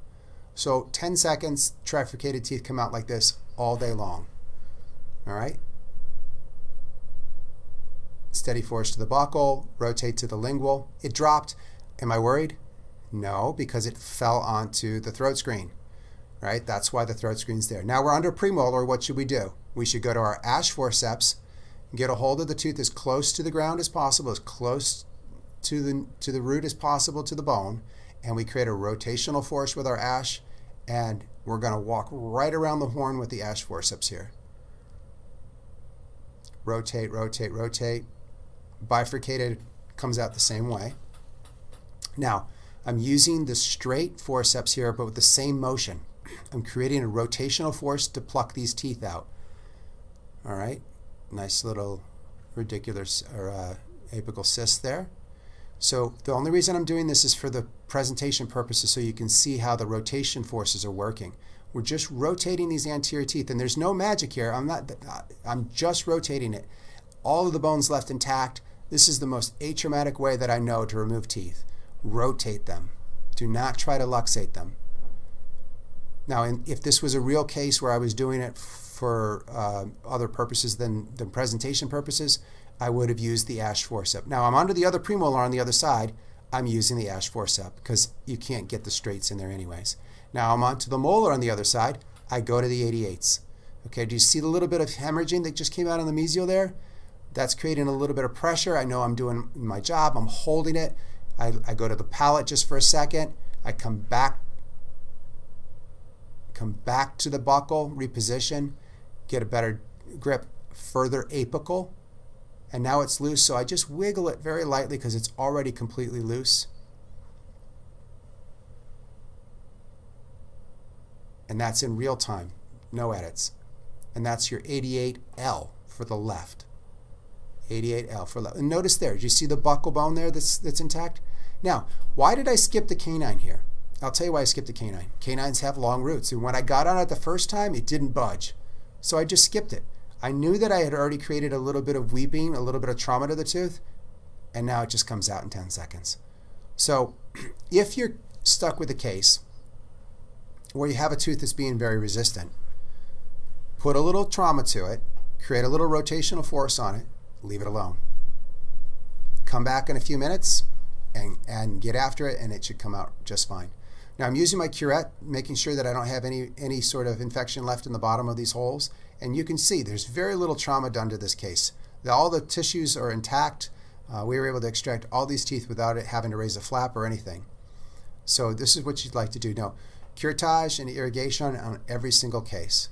So 10 seconds, trifurcated teeth come out like this all day long. All right? Steady force to the buccal, rotate to the lingual. It dropped. Am I worried? No, because it fell onto the throat screen, right? That's why the throat screen's there. Now we're under premolar. What should we do? We should go to our ash forceps, get a hold of the tooth as close to the ground as possible, as close to the, to the root as possible to the bone, and we create a rotational force with our ash, and we're going to walk right around the horn with the ash forceps here. Rotate, rotate, rotate. Bifurcated comes out the same way. Now, I'm using the straight forceps here, but with the same motion. I'm creating a rotational force to pluck these teeth out. All right, nice little radicular or uh, apical cyst there. So the only reason I'm doing this is for the presentation purposes so you can see how the rotation forces are working. We're just rotating these anterior teeth and there's no magic here. I'm not I'm just rotating it. All of the bones left intact. This is the most atraumatic way that I know to remove teeth rotate them. Do not try to luxate them. Now, in, if this was a real case where I was doing it for uh, other purposes than, than presentation purposes, I would have used the ash forceps. Now, I'm under the other premolar on the other side. I'm using the ash forceps because you can't get the straights in there anyways. Now, I'm onto the molar on the other side. I go to the 88s. Okay, do you see the little bit of hemorrhaging that just came out on the mesial there? That's creating a little bit of pressure. I know I'm doing my job. I'm holding it. I, I go to the palate just for a second. I come back, come back to the buccal, reposition, get a better grip, further apical, and now it's loose. So I just wiggle it very lightly because it's already completely loose. And that's in real time, no edits. And that's your 88L for the left. 88L for notice there, do you see the buccal bone there that's, that's intact? Now, why did I skip the canine here? I'll tell you why I skipped the canine. Canines have long roots, and when I got on it the first time, it didn't budge. So I just skipped it. I knew that I had already created a little bit of weeping, a little bit of trauma to the tooth, and now it just comes out in 10 seconds. So if you're stuck with a case where you have a tooth that's being very resistant, put a little trauma to it, create a little rotational force on it, leave it alone. Come back in a few minutes and, and get after it and it should come out just fine. Now I'm using my curette, making sure that I don't have any, any sort of infection left in the bottom of these holes. And you can see there's very little trauma done to this case. All the tissues are intact. Uh, we were able to extract all these teeth without it having to raise a flap or anything. So this is what you'd like to do. Now, curettage and irrigation on every single case.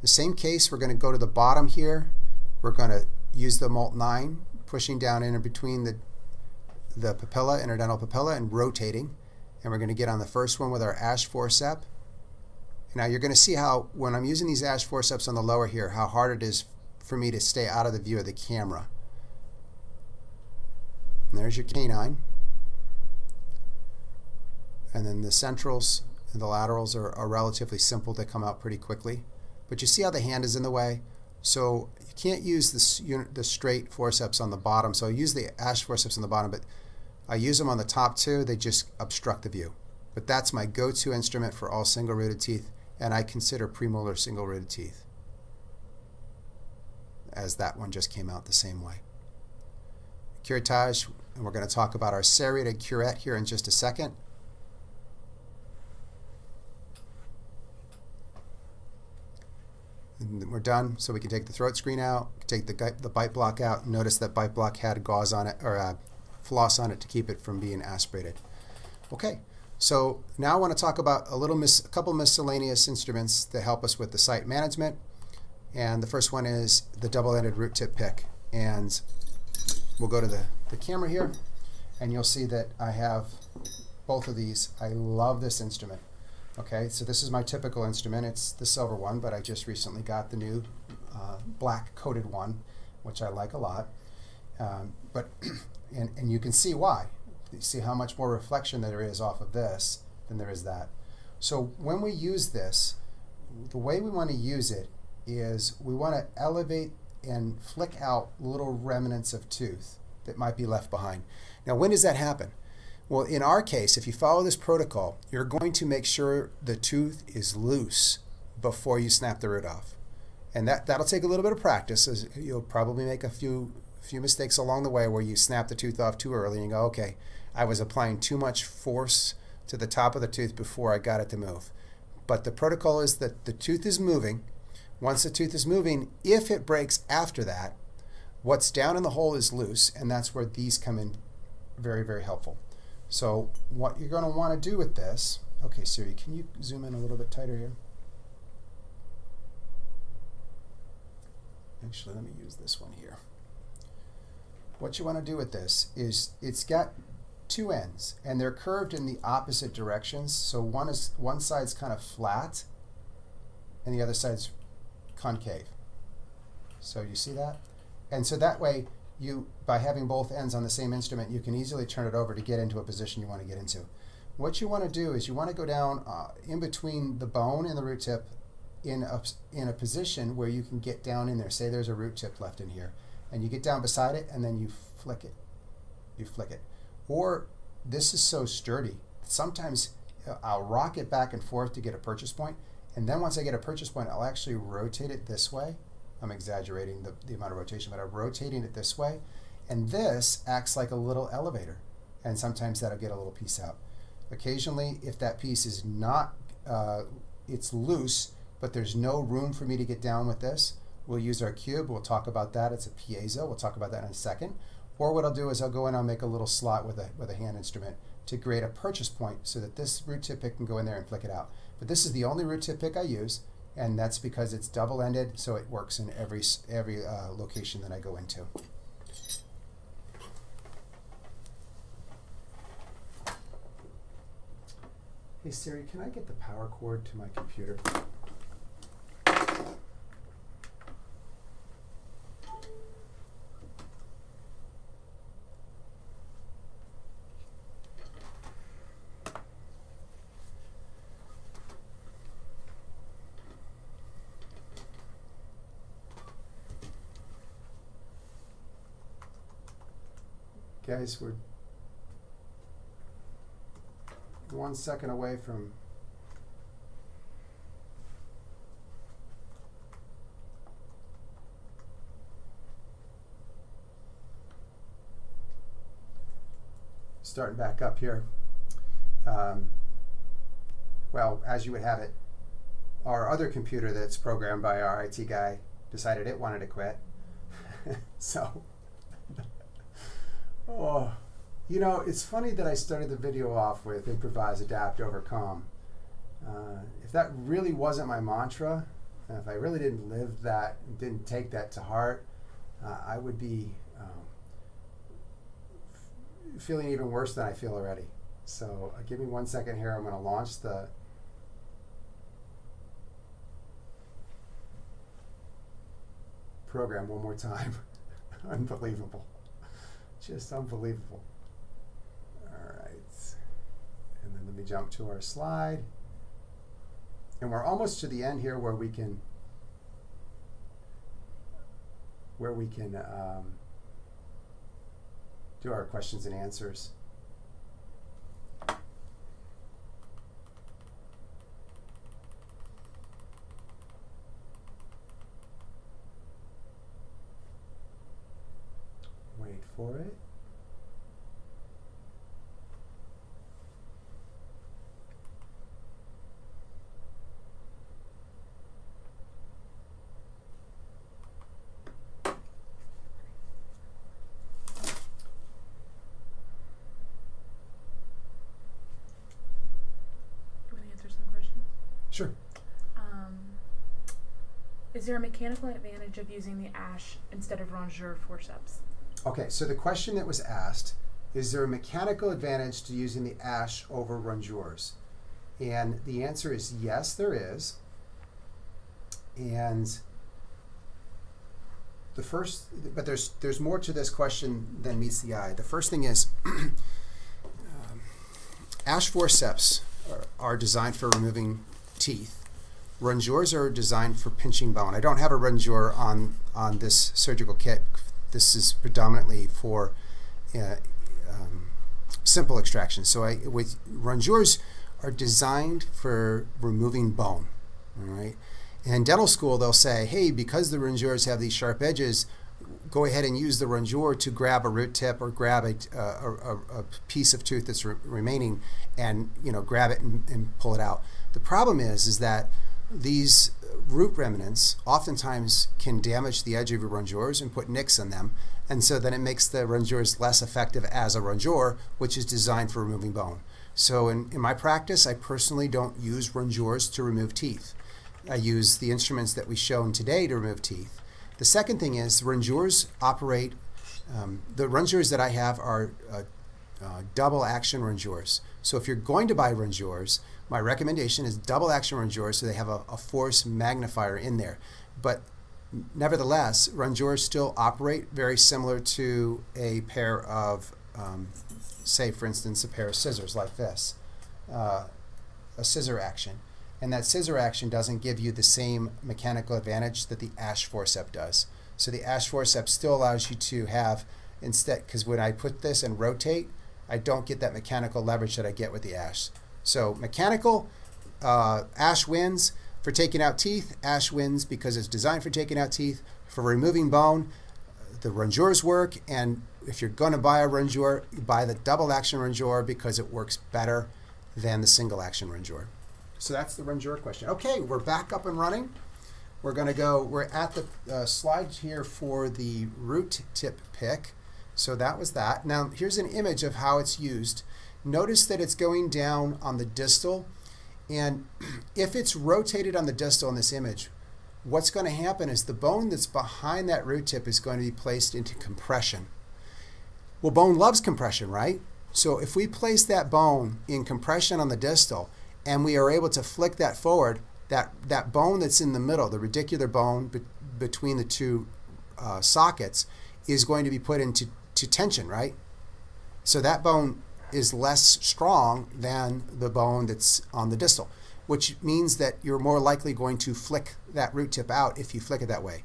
The same case, we're going to go to the bottom here. We're going to use the Molt 9, pushing down in between the, the papilla, interdental papilla, and rotating. And we're going to get on the first one with our ash forcep. Now you're going to see how, when I'm using these ash forceps on the lower here, how hard it is for me to stay out of the view of the camera. And there's your canine. And then the centrals and the laterals are, are relatively simple. They come out pretty quickly. But you see how the hand is in the way? So can't use the, the straight forceps on the bottom. So I use the ash forceps on the bottom, but I use them on the top too. They just obstruct the view. But that's my go-to instrument for all single-rooted teeth, and I consider premolar single-rooted teeth, as that one just came out the same way. Curettage, and we're going to talk about our serrated curette here in just a second. We're done, so we can take the throat screen out, take the, the bite block out. Notice that bite block had gauze on it, or uh, floss on it to keep it from being aspirated. Okay, so now I want to talk about a little mis a couple miscellaneous instruments that help us with the site management. And the first one is the double-ended root tip pick. And we'll go to the, the camera here, and you'll see that I have both of these. I love this instrument. Okay, so this is my typical instrument. It's the silver one, but I just recently got the new uh, black coated one, which I like a lot. Um, but and, and you can see why. You see how much more reflection there is off of this than there is that. So when we use this, the way we want to use it is we want to elevate and flick out little remnants of tooth that might be left behind. Now when does that happen? Well, in our case, if you follow this protocol, you're going to make sure the tooth is loose before you snap the root off. And that, that'll take a little bit of practice. As you'll probably make a few, few mistakes along the way where you snap the tooth off too early and you go, okay, I was applying too much force to the top of the tooth before I got it to move. But the protocol is that the tooth is moving. Once the tooth is moving, if it breaks after that, what's down in the hole is loose, and that's where these come in very, very helpful. So what you're going to want to do with this, okay Siri, can you zoom in a little bit tighter here? Actually, let me use this one here. What you want to do with this is it's got two ends and they're curved in the opposite directions. So one is one side's kind of flat and the other side's concave. So you see that? And so that way you by having both ends on the same instrument, you can easily turn it over to get into a position you want to get into. What you want to do is you want to go down uh, in between the bone and the root tip in a, in a position where you can get down in there. Say there's a root tip left in here. And you get down beside it and then you flick it. You flick it. Or this is so sturdy. Sometimes uh, I'll rock it back and forth to get a purchase point. And then once I get a purchase point, I'll actually rotate it this way I'm exaggerating the, the amount of rotation, but I'm rotating it this way. And this acts like a little elevator. And sometimes that'll get a little piece out. Occasionally, if that piece is not, uh, it's loose, but there's no room for me to get down with this, we'll use our cube. We'll talk about that. It's a piezo. We'll talk about that in a second. Or what I'll do is I'll go in, I'll make a little slot with a, with a hand instrument to create a purchase point so that this root tip pick can go in there and flick it out. But this is the only root tip pick I use and that's because it's double-ended, so it works in every every uh, location that I go into. Hey Siri, can I get the power cord to my computer? Guys, we're one second away from starting back up here. Um, well, as you would have it, our other computer that's programmed by our IT guy decided it wanted to quit. so, oh, you know, it's funny that I started the video off with improvise, adapt, overcome. Uh, if that really wasn't my mantra, if I really didn't live that, didn't take that to heart, uh, I would be um, feeling even worse than I feel already. So uh, give me one second here. I'm going to launch the program one more time. unbelievable. Just unbelievable. All right. And then let me jump to our slide. And we're almost to the end here where we can where we can um, do our questions and answers. Wait for it. You want to answer some questions? Sure. Um, is there a mechanical advantage of using the ash instead of rongeur forceps? Okay, so the question that was asked is there a mechanical advantage to using the ash over rongeurs? And the answer is yes, there is. And the first, but there's there's more to this question than meets the eye. The first thing is um, ash forceps are, are designed for removing teeth. Rongeurs are designed for pinching bone. I don't have a rongeur on on this surgical kit. This is predominantly for uh, um, simple extraction. So I, with rongeurs are designed for removing bone. All right. In dental school, they'll say, hey, because the rongeurs have these sharp edges, go ahead and use the rongeur to grab a root tip or grab a, a, a, a piece of tooth that's re remaining and you know grab it and, and pull it out. The problem is, is that these root remnants oftentimes can damage the edge of your rongeurs and put nicks in them. And so then it makes the rongeurs less effective as a rongeur, which is designed for removing bone. So in, in my practice, I personally don't use rongeurs to remove teeth. I use the instruments that we shown today to remove teeth. The second thing is rongeurs operate, um, the rongeurs that I have are uh, uh, double action rongeurs. So if you're going to buy rongeurs, my recommendation is double action rongeurs so they have a, a force magnifier in there. But nevertheless, rongeurs still operate very similar to a pair of, um, say for instance, a pair of scissors like this, uh, a scissor action. And that scissor action doesn't give you the same mechanical advantage that the ash forceps does. So the ash forceps still allows you to have, instead, because when I put this and rotate, I don't get that mechanical leverage that I get with the ash. So mechanical, uh, ash wins. For taking out teeth, ash wins because it's designed for taking out teeth. For removing bone, the rongeurs work. And if you're going to buy a rongeur, buy the double action rongeur because it works better than the single action rongeur. So that's the rongeur question. Okay, we're back up and running. We're going to go, we're at the uh, slide here for the root tip pick. So that was that. Now here's an image of how it's used. Notice that it's going down on the distal. And if it's rotated on the distal in this image, what's going to happen is the bone that's behind that root tip is going to be placed into compression. Well, bone loves compression, right? So if we place that bone in compression on the distal and we are able to flick that forward, that, that bone that's in the middle, the radicular bone be between the two uh, sockets, is going to be put into to tension, right? So that bone is less strong than the bone that's on the distal, which means that you're more likely going to flick that root tip out if you flick it that way.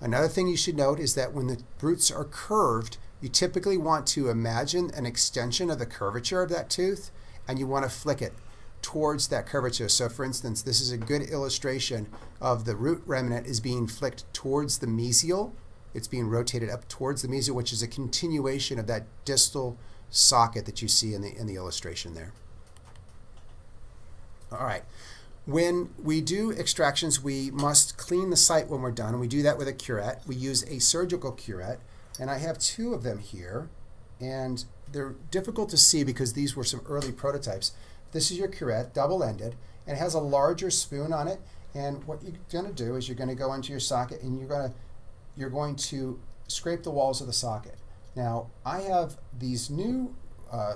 Another thing you should note is that when the roots are curved, you typically want to imagine an extension of the curvature of that tooth and you want to flick it towards that curvature. So for instance, this is a good illustration of the root remnant is being flicked towards the mesial. It's being rotated up towards the mesial, which is a continuation of that distal socket that you see in the, in the illustration there. All right. When we do extractions, we must clean the site when we're done, and we do that with a curette. We use a surgical curette, and I have two of them here, and they're difficult to see because these were some early prototypes. This is your curette, double-ended, and it has a larger spoon on it, and what you're going to do is you're going to go into your socket, and you're going to you're going to scrape the walls of the socket. Now, I have these new uh,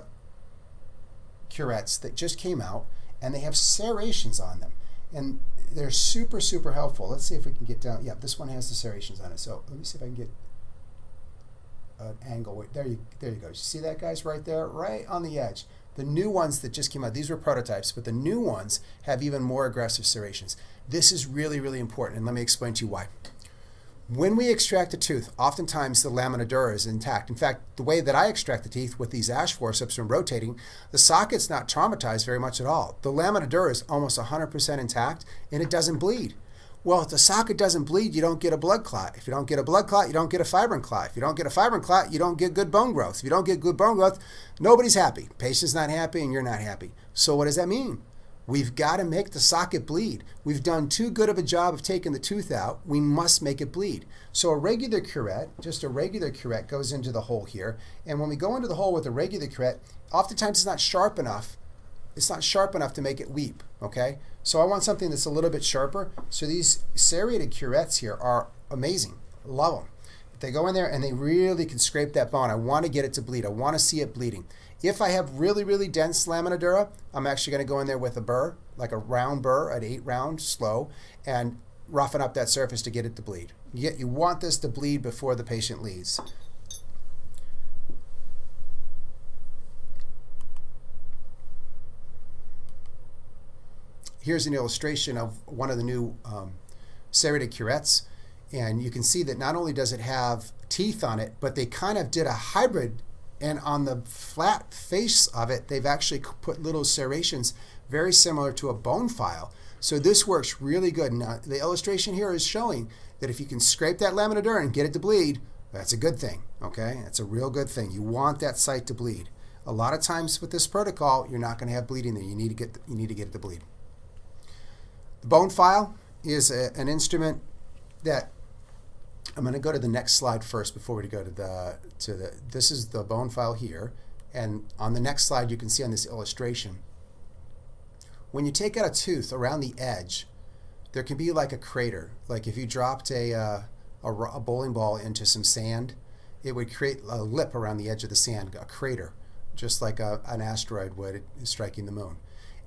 curettes that just came out, and they have serrations on them. And they're super, super helpful. Let's see if we can get down. Yeah, this one has the serrations on it. So let me see if I can get an angle. There you, there you go. You see that, guys, right there? Right on the edge. The new ones that just came out, these were prototypes, but the new ones have even more aggressive serrations. This is really, really important, and let me explain to you why. When we extract a tooth, oftentimes the lamina dura is intact. In fact, the way that I extract the teeth with these ash forceps and rotating, the socket's not traumatized very much at all. The lamina dura is almost 100% intact and it doesn't bleed. Well, if the socket doesn't bleed, you don't get a blood clot. If you don't get a blood clot, you don't get a fibrin clot. If you don't get a fibrin clot, you don't get good bone growth. If you don't get good bone growth, nobody's happy. Patient's not happy and you're not happy. So what does that mean? We've got to make the socket bleed. We've done too good of a job of taking the tooth out. We must make it bleed. So a regular curette, just a regular curette, goes into the hole here. And when we go into the hole with a regular curette, oftentimes it's not sharp enough. It's not sharp enough to make it weep, okay? So I want something that's a little bit sharper. So these serrated curettes here are amazing. Love them. They go in there and they really can scrape that bone. I want to get it to bleed. I want to see it bleeding. If I have really, really dense lamina dura, I'm actually going to go in there with a burr, like a round burr, an eight round, slow, and roughen up that surface to get it to bleed. Yet you want this to bleed before the patient leaves. Here's an illustration of one of the new um, serrated curettes. And you can see that not only does it have teeth on it, but they kind of did a hybrid and on the flat face of it, they've actually put little serrations very similar to a bone file. So this works really good. Now, the illustration here is showing that if you can scrape that lamina dura and get it to bleed, that's a good thing, okay? That's a real good thing. You want that site to bleed. A lot of times with this protocol, you're not going to have bleeding there. You need to get, you need to get it to bleed. The bone file is a, an instrument that I'm going to go to the next slide first before we go to the to the. This is the bone file here, and on the next slide you can see on this illustration. When you take out a tooth around the edge, there can be like a crater. Like if you dropped a uh, a, a bowling ball into some sand, it would create a lip around the edge of the sand, a crater, just like a, an asteroid would striking the moon.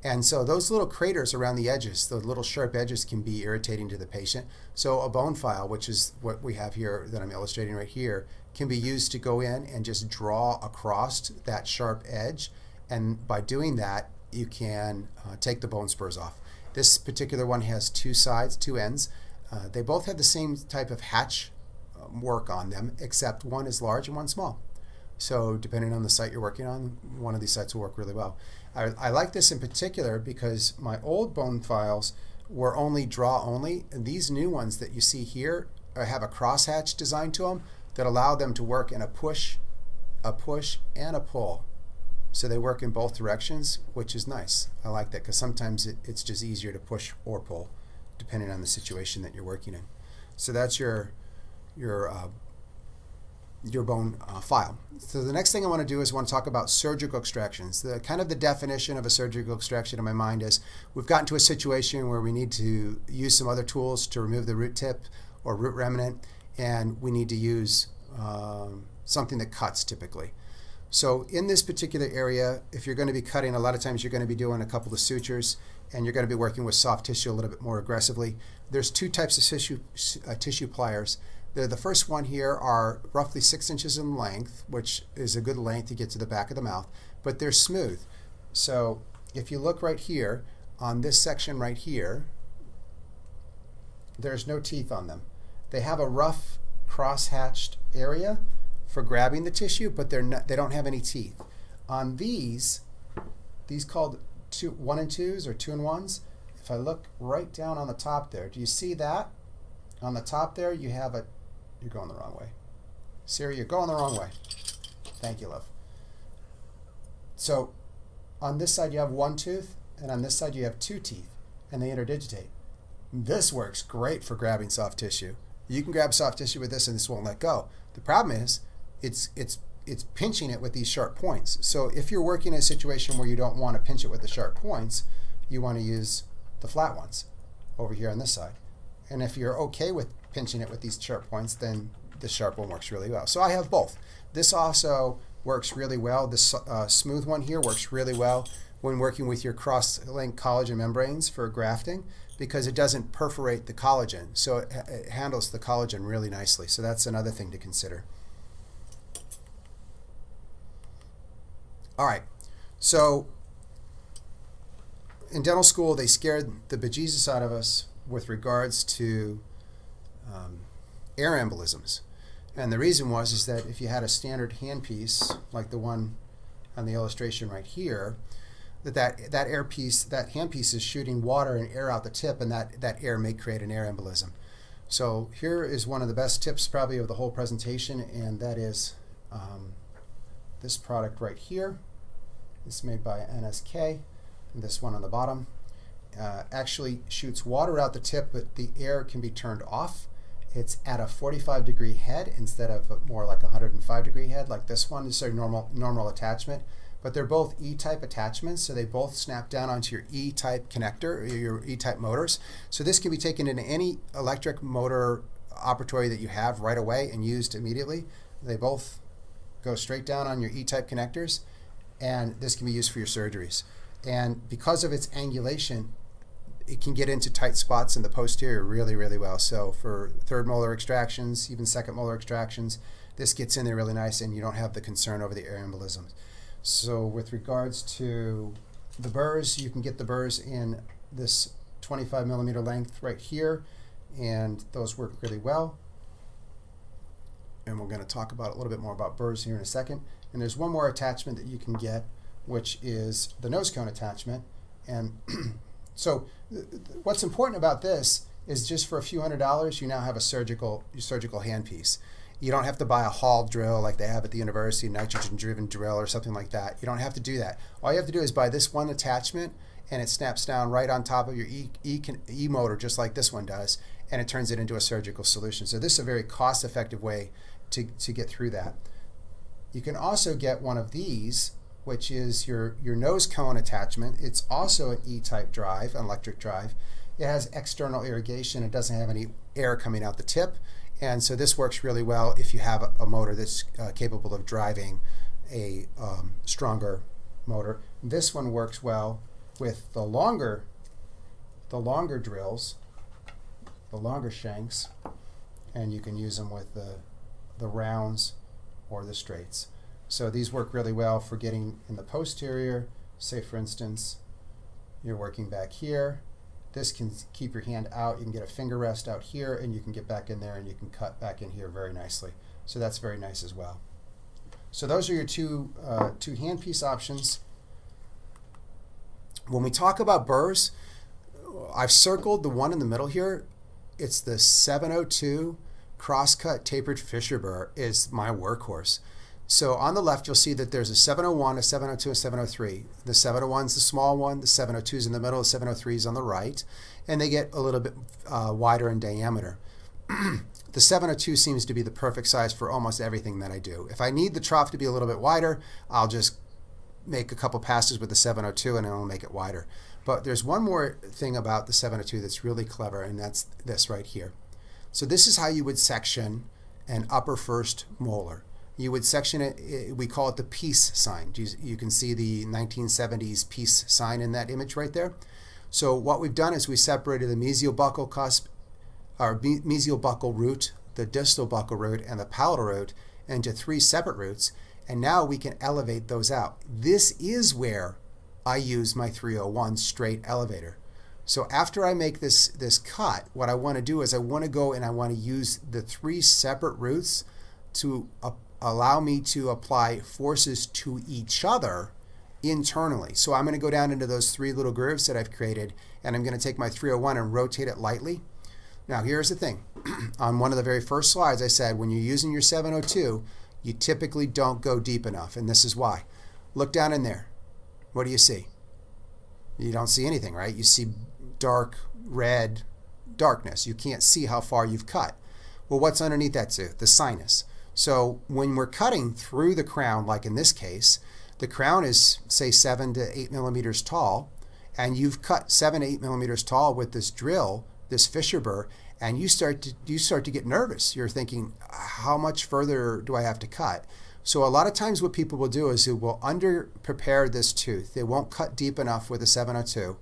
And so those little craters around the edges, the little sharp edges can be irritating to the patient. So a bone file, which is what we have here that I'm illustrating right here, can be used to go in and just draw across that sharp edge. And by doing that, you can uh, take the bone spurs off. This particular one has two sides, two ends. Uh, they both have the same type of hatch um, work on them, except one is large and one small. So depending on the site you're working on, one of these sites will work really well. I, I like this in particular because my old bone files were only draw only, and these new ones that you see here have a crosshatch design to them that allow them to work in a push, a push, and a pull. So they work in both directions, which is nice. I like that because sometimes it, it's just easier to push or pull, depending on the situation that you're working in. So that's your your uh, your bone uh, file. So the next thing I want to do is want to talk about surgical extractions. The kind of the definition of a surgical extraction in my mind is we've gotten to a situation where we need to use some other tools to remove the root tip or root remnant, and we need to use um, something that cuts typically. So in this particular area, if you're going to be cutting, a lot of times you're going to be doing a couple of sutures, and you're going to be working with soft tissue a little bit more aggressively. There's two types of tissue, uh, tissue pliers. The, the first one here are roughly six inches in length, which is a good length to get to the back of the mouth, but they're smooth. So if you look right here, on this section right here, there's no teeth on them. They have a rough cross-hatched area for grabbing the tissue, but they're not, they don't have any teeth. On these, these called two, one and twos or two and ones. If I look right down on the top there, do you see that? On the top there, you have a, you're going the wrong way. Siri, you're going the wrong way. Thank you, love. So on this side you have one tooth, and on this side you have two teeth, and they interdigitate. This works great for grabbing soft tissue. You can grab soft tissue with this and this won't let go. The problem is it's it's it's pinching it with these sharp points. So if you're working in a situation where you don't want to pinch it with the sharp points, you want to use the flat ones over here on this side. And if you're okay with pinching it with these sharp points, then the sharp one works really well. So I have both. This also works really well. This uh, smooth one here works really well when working with your cross-link collagen membranes for grafting because it doesn't perforate the collagen. So it, it handles the collagen really nicely. So that's another thing to consider. All right, so in dental school, they scared the bejesus out of us with regards to um, air embolisms. And the reason was is that if you had a standard handpiece, like the one on the illustration right here, that that, that air piece, that handpiece is shooting water and air out the tip, and that, that air may create an air embolism. So here is one of the best tips probably of the whole presentation, and that is um, this product right here. It's made by NSK. And this one on the bottom uh, actually shoots water out the tip, but the air can be turned off. It's at a 45 degree head instead of more like a 105 degree head, like this one. Is a normal normal attachment, but they're both E-type attachments, so they both snap down onto your E-type connector, your E-type motors. So this can be taken into any electric motor operatory that you have right away and used immediately. They both go straight down on your E-type connectors and this can be used for your surgeries. And because of its angulation, it can get into tight spots in the posterior really, really well. So for third molar extractions, even second molar extractions, this gets in there really nice and you don't have the concern over the air embolisms. So with regards to the burrs, you can get the burrs in this 25 millimeter length right here and those work really well. And we're going to talk about a little bit more about burrs here in a second. And there's one more attachment that you can get, which is the nose cone attachment. And so what's important about this is just for a few hundred dollars, you now have a surgical surgical handpiece. You don't have to buy a Hall drill like they have at the university, nitrogen-driven drill or something like that. You don't have to do that. All you have to do is buy this one attachment, and it snaps down right on top of your e, e, e motor, just like this one does, and it turns it into a surgical solution. So this is a very cost-effective way to, to get through that. You can also get one of these, which is your, your nose cone attachment. It's also an E-type drive, an electric drive. It has external irrigation. It doesn't have any air coming out the tip. And so this works really well if you have a, motor that's uh, capable of driving a um, stronger motor. This one works well with the longer, the longer drills, the longer shanks, and you can use them with the, the rounds or the straights. So these work really well for getting in the posterior. Say for instance, you're working back here. This can keep your hand out. You can get a finger rest out here and you can get back in there and you can cut back in here very nicely. So that's very nice as well. So those are your two, uh, two handpiece options. When we talk about burrs, I've circled the one in the middle here. It's the 702 crosscut tapered fissure burr is my workhorse. So on the left, you'll see that there's a 701, a 702, a 703. The 701 is the small one, the 702 is in the middle, the 703 is on the right, and they get a little bit uh, wider in diameter. the 702 seems to be the perfect size for almost everything that I do. If I need the trough to be a little bit wider, I'll just make a couple passes with the 702 and it'll make it wider. But there's one more thing about the 702 that's really clever, and that's this right here. So this is how you would section an upper first molar. You would section it, we call it the peace sign. You can see the 1970s peace sign in that image right there. So what we've done is we separated the mesial buccal cusp, our mesial buccal root, the distal buccal root, and the palatal root into three separate roots, and now we can elevate those out. This is where I use my 301 straight elevator. So after I make this, this cut, what I want to do is I want to go and I want to use the three separate roots to allow me to apply forces to each other internally. So I'm going to go down into those three little grooves that I've created and I'm going to take my 301 and rotate it lightly. Now here's the thing. On one of the very first slides I said when you're using your 702 you typically don't go deep enough and this is why. Look down in there. What do you see? You don't see anything, right? You see dark red darkness. You can't see how far you've cut. Well, what's underneath that tooth? The sinus. So when we're cutting through the crown, like in this case, the crown is say seven to eight millimeters tall, and you've cut seven to eight millimeters tall with this drill, this fissure burr, and you start to you start to get nervous. You're thinking, how much further do I have to cut? So a lot of times what people will do is they will under prepare this tooth. They won't cut deep enough with a 702.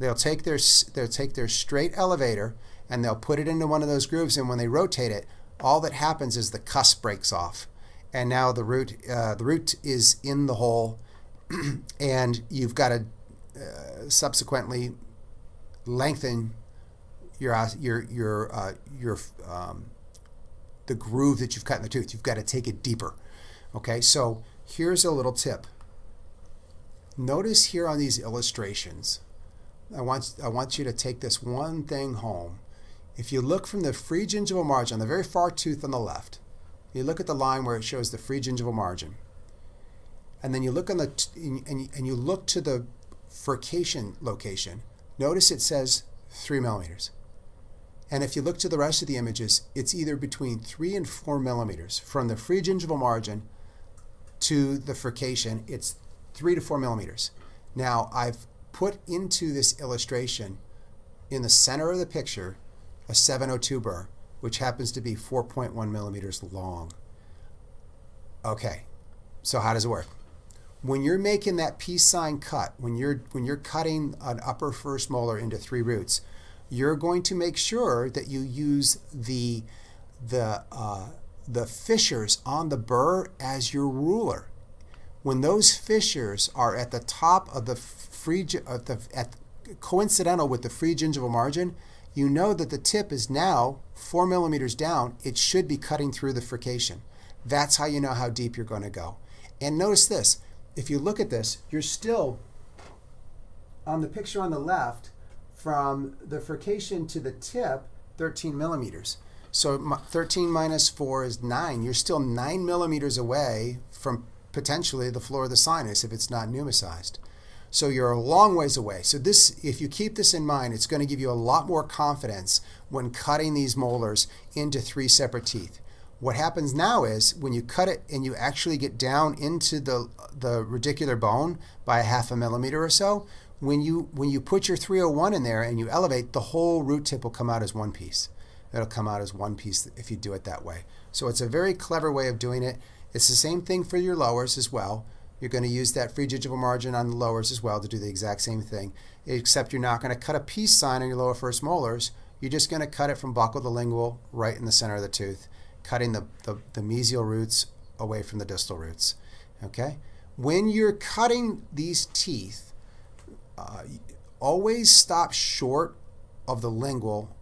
They'll take their they'll take their straight elevator and they'll put it into one of those grooves and when they rotate it, all that happens is the cusp breaks off and now the root uh, the root is in the hole, and you've got to uh, subsequently lengthen your uh, your your uh, your um, the groove that you've cut in the tooth. You've got to take it deeper. Okay, so here's a little tip. Notice here on these illustrations, I want I want you to take this one thing home. If you look from the free gingival margin on the very far tooth on the left, you look at the line where it shows the free gingival margin. And then you look on the and and you look to the furcation location. Notice it says three millimeters. And if you look to the rest of the images, it's either between three and four millimeters from the free gingival margin to the furcation. It's three to four millimeters. Now I've put into this illustration in the center of the picture a 702 burr which happens to be 4.1 millimeters long. Okay, so how does it work? When you're making that peace sign cut, when you're when you're cutting an upper first molar into three roots, you're going to make sure that you use the the uh, the fissures on the burr as your ruler. When those fissures are at the top of the free of the at coincidental with the free gingival margin, you know that the tip is now four millimeters down. It should be cutting through the furcation. That's how you know how deep you're going to go. And notice this, if you look at this, you're still on the picture on the left from the furcation to the tip, 13 millimeters. So 13 minus 4 is 9. You're still 9 millimeters away from potentially the floor of the sinus if it's not pneumatized. So you're a long ways away. So this, if you keep this in mind, it's going to give you a lot more confidence when cutting these molars into three separate teeth. What happens now is when you cut it and you actually get down into the, the radicular bone by a half a millimeter or so, when you, when you put your 301 in there and you elevate, the whole root tip will come out as one piece. It'll come out as one piece if you do it that way. So it's a very clever way of doing it. It's the same thing for your lowers as well. You're going to use that free gingival margin on the lowers as well to do the exact same thing, except you're not going to cut a peace sign on your lower first molars. You're just going to cut it from buccal to lingual right in the center of the tooth, cutting the, the, the mesial roots away from the distal roots. Okay? When you're cutting these teeth, uh, always stop short of the lingual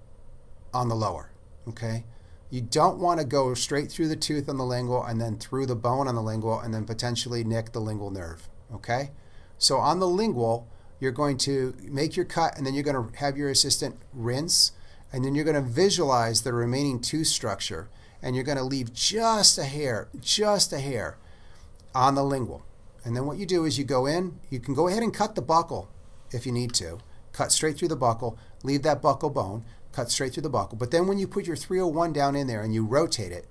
on the lower. Okay? You don't want to go straight through the tooth on the lingual and then through the bone on the lingual and then potentially nick the lingual nerve. Okay? So on the lingual, you're going to make your cut and then you're going to have your assistant rinse and then you're going to visualize the remaining tooth structure and you're going to leave just a hair, just a hair on the lingual. And then what you do is you go in, you can go ahead and cut the buccal if you need to. Cut straight through the buccal, leave that buccal bone cut straight through the buccal. But then when you put your 301 down in there and you rotate it,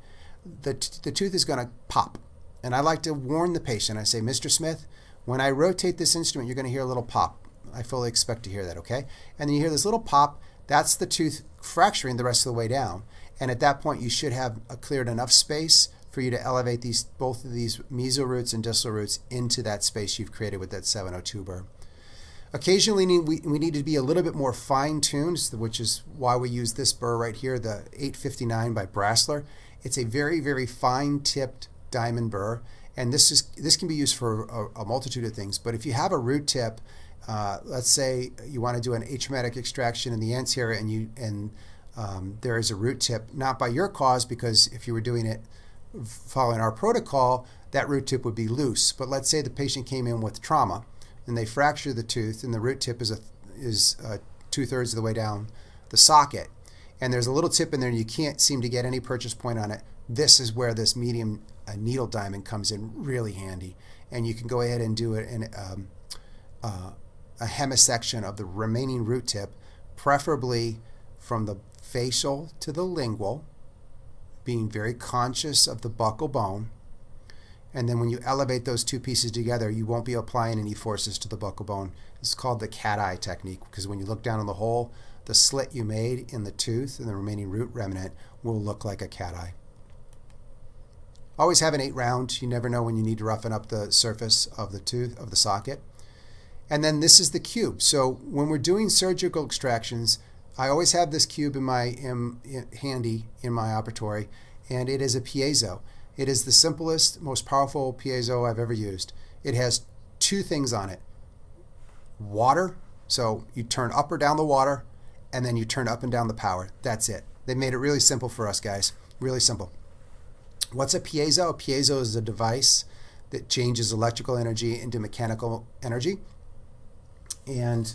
the, the tooth is going to pop. And I like to warn the patient. I say, Mr. Smith, when I rotate this instrument, you're going to hear a little pop. I fully expect to hear that, okay? And then you hear this little pop. That's the tooth fracturing the rest of the way down. And at that point, you should have cleared enough space for you to elevate these both of these mesial roots and distal roots into that space you've created with that 702 burr. Occasionally, we, we need to be a little bit more fine-tuned, which is why we use this burr right here, the 859 by Brasseler. It's a very, very fine-tipped diamond burr, and this is this can be used for a, a multitude of things. But if you have a root tip, uh, let's say you want to do an atraumatic extraction in the anterior, and you and um, there is a root tip, not by your cause, because if you were doing it following our protocol, that root tip would be loose. But let's say the patient came in with trauma and they fracture the tooth and the root tip is a is uh, two thirds of the way down the socket and there's a little tip in there and you can't seem to get any purchase point on it. This is where this medium uh, needle diamond comes in really handy and you can go ahead and do it in um, uh, a hemisection of the remaining root tip, preferably from the facial to the lingual, being very conscious of the buccal bone. And then when you elevate those two pieces together, you won't be applying any forces to the buccal bone. It's called the cat eye technique because when you look down in the hole, the slit you made in the tooth and the remaining root remnant will look like a cat eye. Always have an eight round. You never know when you need to roughen up the surface of the tooth of the socket. And then this is the cube. So when we're doing surgical extractions, I always have this cube in my in, in, handy in my operatory, and it is a piezo. It is the simplest, most powerful piezo I've ever used. It has two things on it. Water, so you turn up or down the water, and then you turn up and down the power. That's it. They made it really simple for us guys. Really simple. What's a piezo? A piezo is a device that changes electrical energy into mechanical energy. And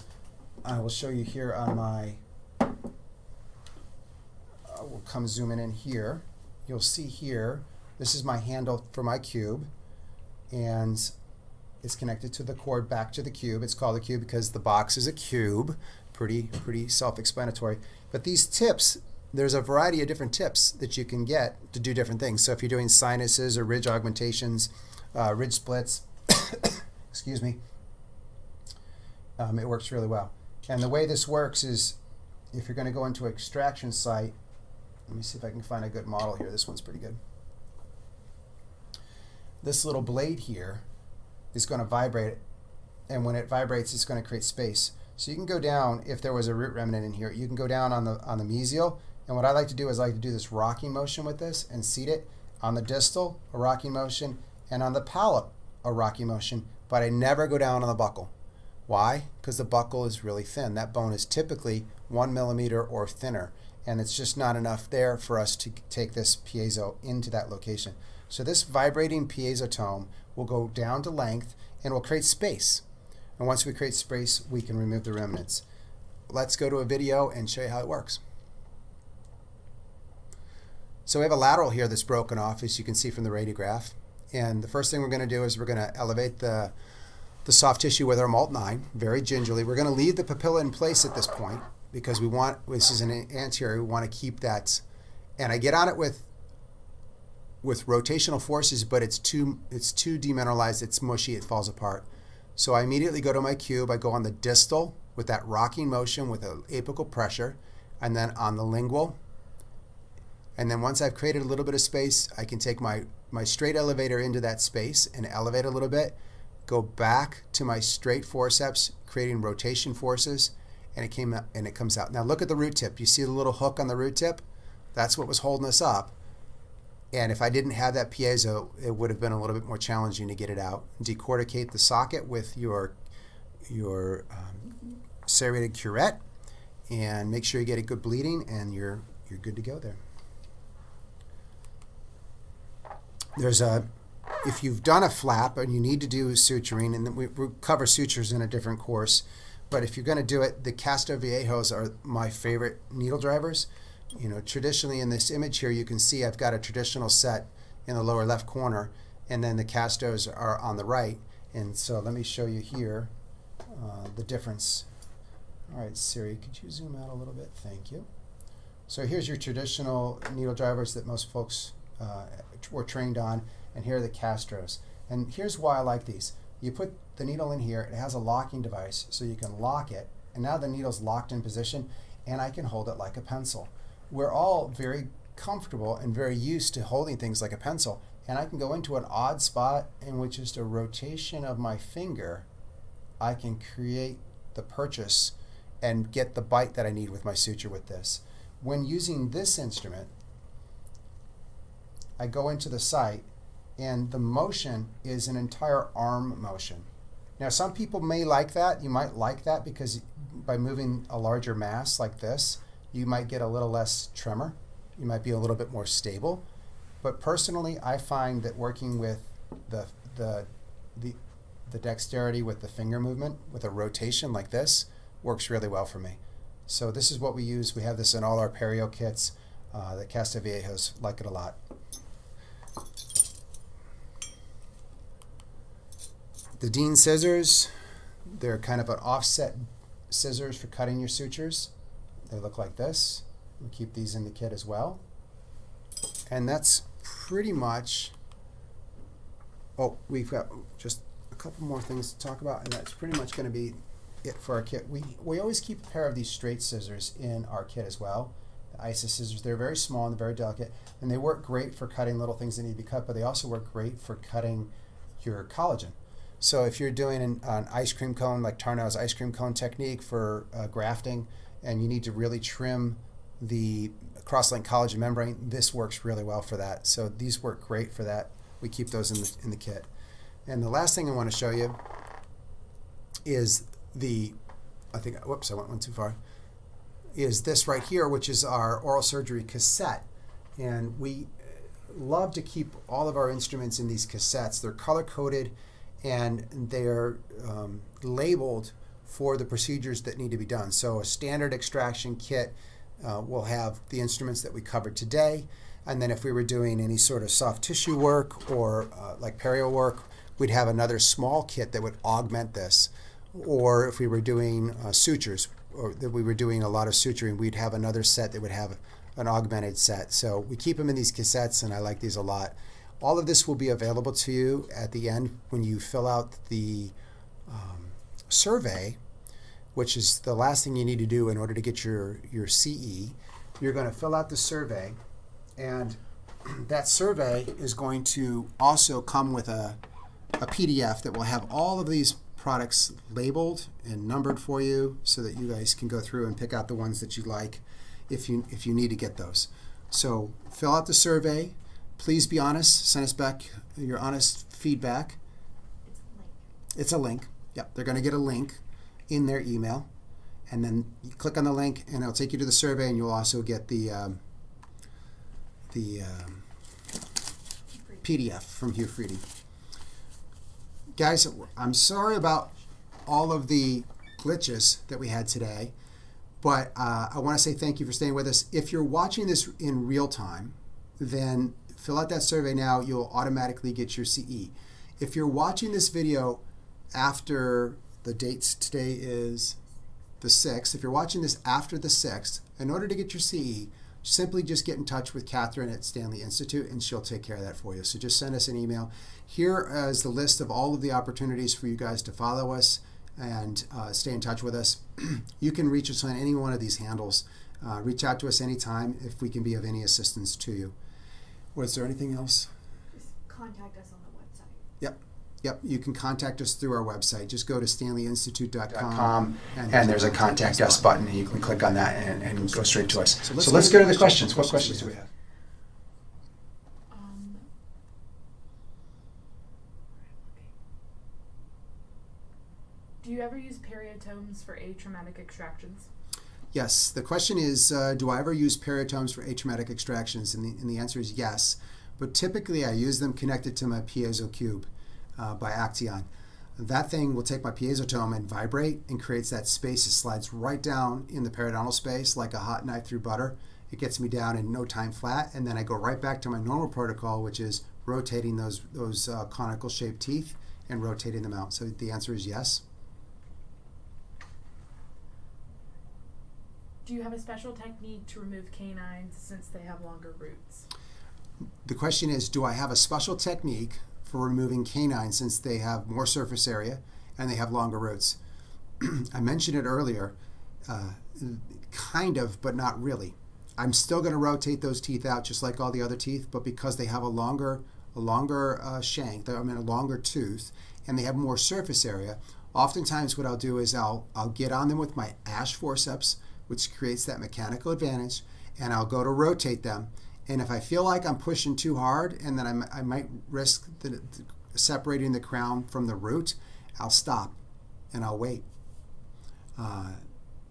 I will show you here on my, uh, we'll come zooming in here. You'll see here, this is my handle for my cube. And it's connected to the cord back to the cube. It's called a cube because the box is a cube. Pretty, pretty self-explanatory. But these tips, there's a variety of different tips that you can get to do different things. So if you're doing sinuses or ridge augmentations, uh, ridge splits, excuse me, um, it works really well. And the way this works is if you're going to go into extraction site, let me see if I can find a good model here. This one's pretty good. This little blade here is going to vibrate, and when it vibrates, it's going to create space. So you can go down, if there was a root remnant in here, you can go down on the, on the mesial, and what I like to do is I like to do this rocking motion with this and seat it on the distal, a rocking motion, and on the palate, a rocking motion, but I never go down on the buccal Why? Because the buccal is really thin. That bone is typically one millimeter or thinner, and it's just not enough there for us to take this piezo into that location. So this vibrating piezotome will go down to length and will create space. And once we create space, we can remove the remnants. Let's go to a video and show you how it works. So we have a lateral here that's broken off, as you can see from the radiograph. And the first thing we're going to do is we're going to elevate the, the soft tissue with our Molt 9 very gingerly. We're going to leave the papilla in place at this point because we want, this is an anterior, we want to keep that. And I get on it with with rotational forces, but it's too it's too demineralized, it's mushy, it falls apart. So I immediately go to my cube, I go on the distal with that rocking motion with an apical pressure, and then on the lingual, and then once I've created a little bit of space, I can take my, my straight elevator into that space and elevate a little bit, go back to my straight forceps, creating rotation forces, and it came out, and it comes out. Now look at the root tip. You see the little hook on the root tip? That's what was holding us up. And if I didn't have that piezo, it would have been a little bit more challenging to get it out. Decorticate the socket with your your um, serrated curette, and make sure you get a good bleeding, and you're you're good to go there. there's a if you've done a flap and you need to do suturing, and we, we cover sutures in a different course, but if you're going to do it, the Castroviejos are my favorite needle drivers. You know, traditionally in this image here, you can see I've got a traditional set in the lower left corner, and then the Castros are on the right. And so let me show you here uh, the difference. All right, Siri, could you zoom out a little bit? Thank you. So here's your traditional needle drivers that most folks uh, were trained on, and here are the Castros. And here's why I like these. You put the needle in here, it has a locking device, so you can lock it, and now the needle's locked in position, and I can hold it like a pencil. We're all very comfortable and very used to holding things like a pencil, and I can go into an odd spot in which just a rotation of my finger, I can create the purchase and get the bite that I need with my suture with this. When using this instrument, I go into the site and the motion is an entire arm motion. Now some people may like that. You might like that because by moving a larger mass like this, you might get a little less tremor. You might be a little bit more stable. But personally, I find that working with the the the the dexterity with the finger movement with a rotation like this works really well for me. So this is what we use. We have this in all our Perio kits. Uh, the Castroviejos like it a lot. The Dean scissors, they're kind of an offset scissors for cutting your sutures. They look like this. We keep these in the kit as well. And that's pretty much, oh, we've got just a couple more things to talk about, and that's pretty much going to be it for our kit. We, we always keep a pair of these straight scissors in our kit as well. The Iris scissors, they're very small and very delicate, and they work great for cutting little things that need to be cut, but they also work great for cutting your collagen. So if you're doing an, an ice cream cone, like Tarnow's ice cream cone technique for uh, grafting, and you need to really trim the cross-link collagen membrane, this works really well for that. So these work great for that. We keep those in the, in the kit. And the last thing I want to show you is the, I think, whoops, I went one too far, is this right here, which is our oral surgery cassette. And we love to keep all of our instruments in these cassettes. They're color-coded and they're um, labeled for the procedures that need to be done. So a standard extraction kit uh, will have the instruments that we covered today. And then if we were doing any sort of soft tissue work or uh, like perio work, we'd have another small kit that would augment this. Or if we were doing uh, sutures, or that we were doing a lot of suturing, we'd have another set that would have an augmented set. So we keep them in these cassettes, and I like these a lot. All of this will be available to you at the end when you fill out the survey which is the last thing you need to do in order to get your, your CE. You're going to fill out the survey, and that survey is going to also come with a, a PDF that will have all of these products labeled and numbered for you so that you guys can go through and pick out the ones that you like if you, if you need to get those. So fill out the survey. Please be honest. Send us back your honest feedback. It's a link. Yep, they're going to get a link in their email. And then you click on the link, and it'll take you to the survey, and you'll also get the um, the um, PDF from Hu-Friedy. Guys, I'm sorry about all of the glitches that we had today, but uh, I want to say thank you for staying with us. If you're watching this in real time, then fill out that survey now. You'll automatically get your CE. If you're watching this video after the dates today is the 6th. If you're watching this after the 6th, in order to get your CE, simply just get in touch with Catherine at Stanley Institute and she'll take care of that for you. So just send us an email. Here is the list of all of the opportunities for you guys to follow us and uh, stay in touch with us. you can reach us on any one of these handles. Uh, reach out to us anytime if we can be of any assistance to you. Was there anything else? Just contact us. Yep. Yep, you can contact us through our website. Just go to stanleyinstitute.com com, and, and there's a contact us button, and you can click on that and, and go straight to us. So So let's let's, go go to to the the questions. questions. What questions do we have? Um, do you ever use periotomes for atraumatic extractions? Yes, the question is uh, Do I ever use periotomes for atraumatic extractions? And the, and the answer is yes. But typically, I use them connected to my piezo cube uh, by Acteon. That thing will take my piezotome and vibrate and creates that space. It slides right down in the periodontal space like a hot knife through butter. It gets me down in no time flat, and then I go right back to my normal protocol, which is rotating those those uh, conical shaped teeth and rotating them out. So the answer is yes. Do you have a special technique to remove canines since they have longer roots? The question is, do I have a special technique for removing canines since they have more surface area and they have longer roots? I mentioned it earlier, uh, kind of, but not really. I'm still going to rotate those teeth out just like all the other teeth, but because they have a longer, a longer uh, shank, I mean a longer tooth, and they have more surface area, oftentimes what I'll do is I'll I'll get on them with my ash forceps, which creates that mechanical advantage, and I'll go to rotate them. And if I feel like I'm pushing too hard and then I'm, I might risk the, the, separating the crown from the root, I'll stop and I'll wait. Uh,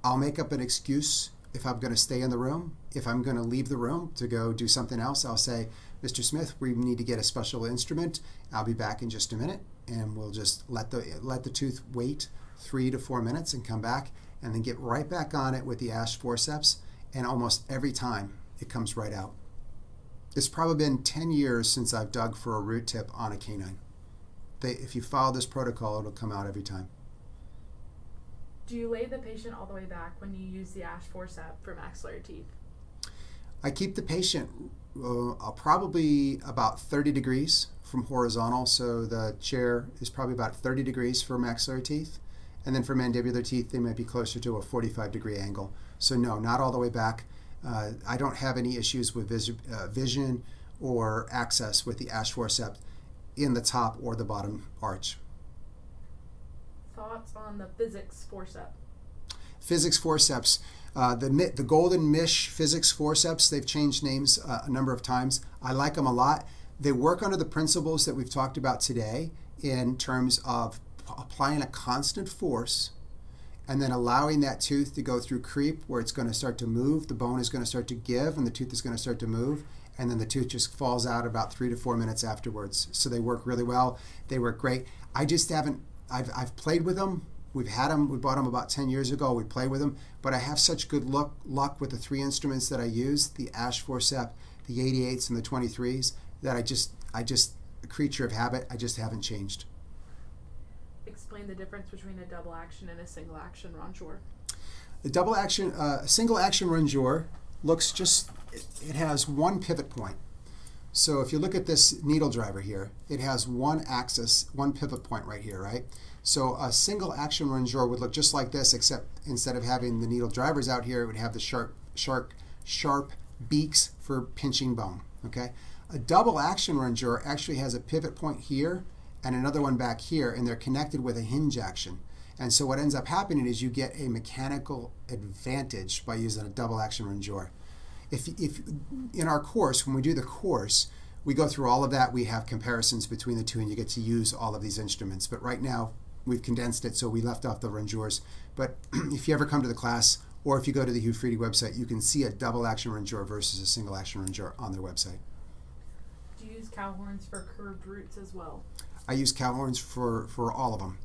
I'll make up an excuse if I'm going to stay in the room. If I'm going to leave the room to go do something else, I'll say, Mr. Smith, we need to get a special instrument. I'll be back in just a minute, and we'll just let the let the tooth wait three to four minutes and come back, and then get right back on it with the Ash forceps. And almost every time, it comes right out. It's probably been 10 years since I've dug for a root tip on a canine. They, if you follow this protocol, it'll come out every time. Do you lay the patient all the way back when you use the ash forcep for maxillary teeth? I keep the patient uh, probably about 30 degrees from horizontal, so the chair is probably about 30 degrees for maxillary teeth. And then for mandibular teeth, they might be closer to a 45 degree angle. So, no, not all the way back. Uh, I don't have any issues with vis- uh, vision or access with the ash forceps in the top or the bottom arch. Thoughts on the physics forceps? Physics forceps. Uh, the the Golden Misch physics forceps. They've changed names uh, a number of times. I like them a lot. They work under the principles that we've talked about today in terms of applying a constant force and then allowing that tooth to go through creep where it's going to start to move. The bone is going to start to give and the tooth is going to start to move. And then the tooth just falls out about three to four minutes afterwards. So they work really well. They work great. I just haven't, I've, I've played with them. We've had them, we bought them about 10 years ago. We play with them. But I have such good luck, luck with the three instruments that I use the Ash Forcep, the 88s, and the 23s that I just, I just, a creature of habit, I just haven't changed. Explain the difference between a double action and a single action rongeur. The double action, uh, single action rongeur looks just, it, has one pivot point. So if you look at this needle driver here, it has one axis, one pivot point right here, right? So a single action rongeur would look just like this, except instead of having the needle drivers out here, it would have the sharp, sharp, sharp beaks for pinching bone, okay? A double action rongeur actually has a pivot point here and another one back here, and they're connected with a hinge action. And so what ends up happening is you get a mechanical advantage by using a double action rongeur. If, if in our course, when we do the course, we go through all of that. We have comparisons between the two, and you get to use all of these instruments. But right now, we've condensed it, so we left off the rongeurs. But if you ever come to the class, or if you go to the Hu-Friedy website, you can see a double action rongeur versus a single action rongeur on their website. Do you use cow horns for curved roots as well? I use cow horns for, for all of them.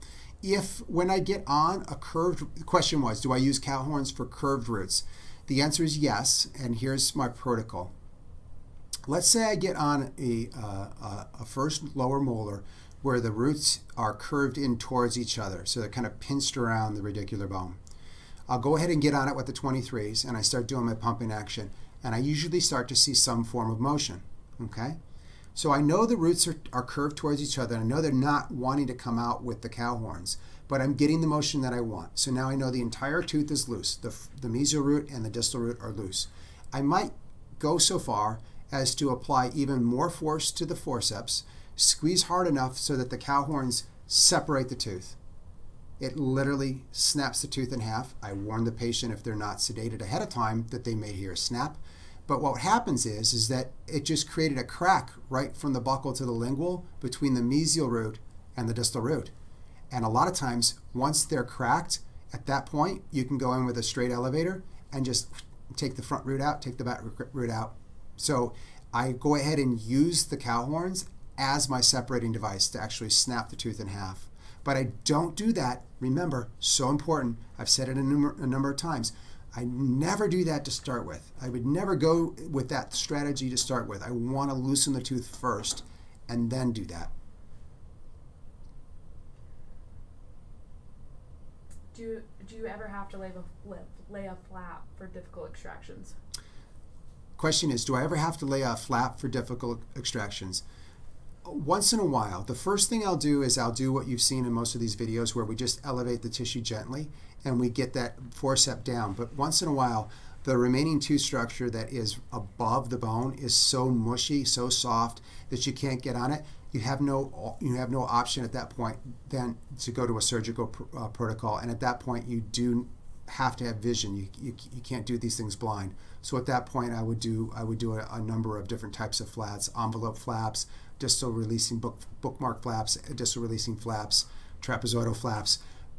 If when I get on a curved, question was, do I use cow horns for curved roots? The answer is yes, and here's my protocol. Let's say I get on a, uh, a first lower molar where the roots are curved in towards each other, so they're kind of pinched around the radicular bone. I'll go ahead and get on it with the 23s, and I start doing my pumping action, and I usually start to see some form of motion. Okay, so I know the roots are, are curved towards each other. I know they're not wanting to come out with the cow horns, but I'm getting the motion that I want. So now I know the entire tooth is loose. The, the mesial root and the distal root are loose. I might go so far as to apply even more force to the forceps, squeeze hard enough so that the cow horns separate the tooth. It literally snaps the tooth in half. I warn the patient if they're not sedated ahead of time that they may hear a snap. But what happens is, is that it just created a crack right from the buccal to the lingual between the mesial root and the distal root. And a lot of times, once they're cracked, at that point, you can go in with a straight elevator and just take the front root out, take the back root out. So I go ahead and use the cow horns as my separating device to actually snap the tooth in half. But I don't do that. Remember, so important. I've said it a number, a number of times. I never do that to start with. I would never go with that strategy to start with. I want to loosen the tooth first and then do that. Do, do you ever have to lay a, lay a flap for difficult extractions? Question is, do I ever have to lay a flap for difficult extractions? Once in a while. The first thing I'll do is I'll do what you've seen in most of these videos where we just elevate the tissue gently and we get that forcep down. But once in a while, the remaining tooth structure that is above the bone is so mushy, so soft that you can't get on it. You have no you have no option at that point then to go to a surgical pr uh, protocol. And at that point, you do have to have vision. You, you, you can't do these things blind. So at that point, I would do I would do a, a number of different types of flaps, envelope flaps, distal releasing book, bookmark flaps, distal releasing flaps, trapezoidal flaps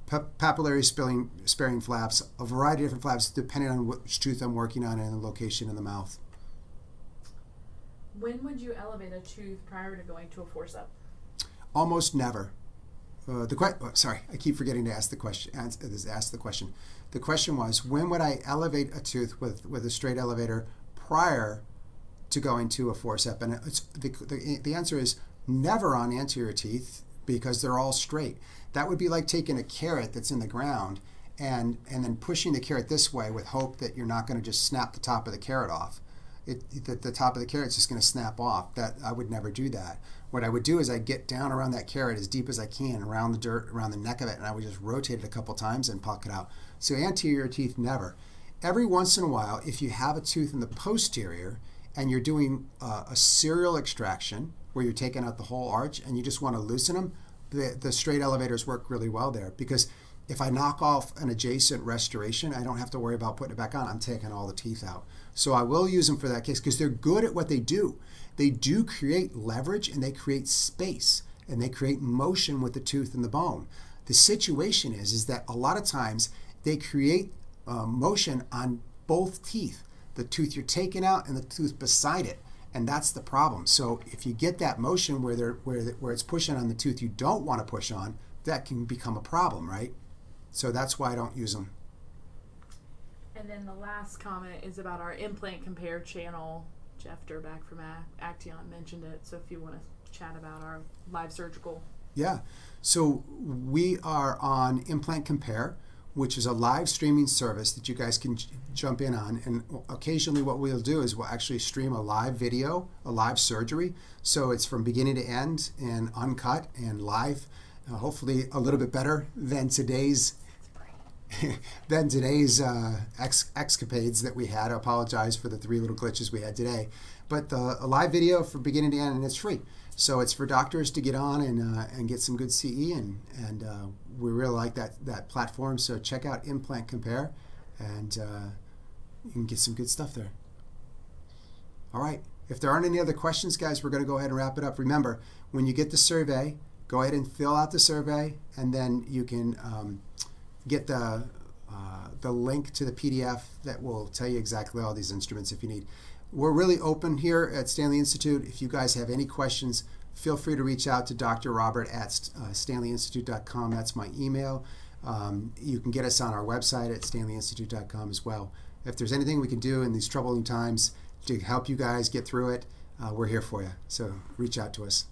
papillary spilling, sparing flaps, a variety of different flaps depending on which tooth I'm working on and the location in the mouth. When would you elevate a tooth prior to going to a forcep? Almost never. Uh, the que- oh, sorry, I keep forgetting to ask the question. Ask, ask the question. The question was, when would I elevate a tooth with with a straight elevator prior to going to a forcep? And it's, the, the the answer is never on anterior teeth because they're all straight. That would be like taking a carrot that's in the ground and and then pushing the carrot this way with hope that you're not going to just snap the top of the carrot off. It, the, the top of the carrot's just going to snap off. That I would never do that. What I would do is I get down around that carrot as deep as I can around the dirt, around the neck of it, and I would just rotate it a couple times and pluck it out. So anterior teeth never. Every once in a while, if you have a tooth in the posterior and you're doing uh, a serial extraction where you're taking out the whole arch and you just want to loosen them, the, the straight elevators work really well there because if I knock off an adjacent restoration, I don't have to worry about putting it back on. I'm taking all the teeth out. So I will use them for that case because they're good at what they do. They do create leverage and they create space and they create motion with the tooth and the bone. The situation is, is that a lot of times they create uh, motion on both teeth, the tooth you're taking out and the tooth beside it. And that's the problem. So if you get that motion where, they're, where, where it's pushing on the tooth you don't want to push on, that can become a problem, right? So that's why I don't use them. And then the last comment is about our implant compare channel. Jeff Durback from Acteon mentioned it. So if you want to chat about our live surgical. Yeah. So we are on Implant Compare, which is a live streaming service that you guys can j- jump in on. And occasionally, what we'll do is we'll actually stream a live video, a live surgery. So it's from beginning to end and uncut and live. Uh, hopefully, a little bit better than today's than today's uh, ex- escapades that we had. I apologize for the three little glitches we had today. But the, a live video from beginning to end, and it's free. So it's for doctors to get on and, uh, and get some good CE, and, and uh, we really like that, that platform. So check out Implant Compare, and uh, you can get some good stuff there. All right. If there aren't any other questions, guys, we're going to go ahead and wrap it up. Remember, when you get the survey, go ahead and fill out the survey, and then you can um, get the uh, the link to the PDF that will tell you exactly all these instruments if you need. We're really open here at Stanley Institute. If you guys have any questions, feel free to reach out to Dr. Robert at uh, stanleyinstitute.com. That's my email. Um, you can get us on our website at stanleyinstitute.com as well. If there's anything we can do in these troubling times to help you guys get through it, uh, we're here for you. So reach out to us.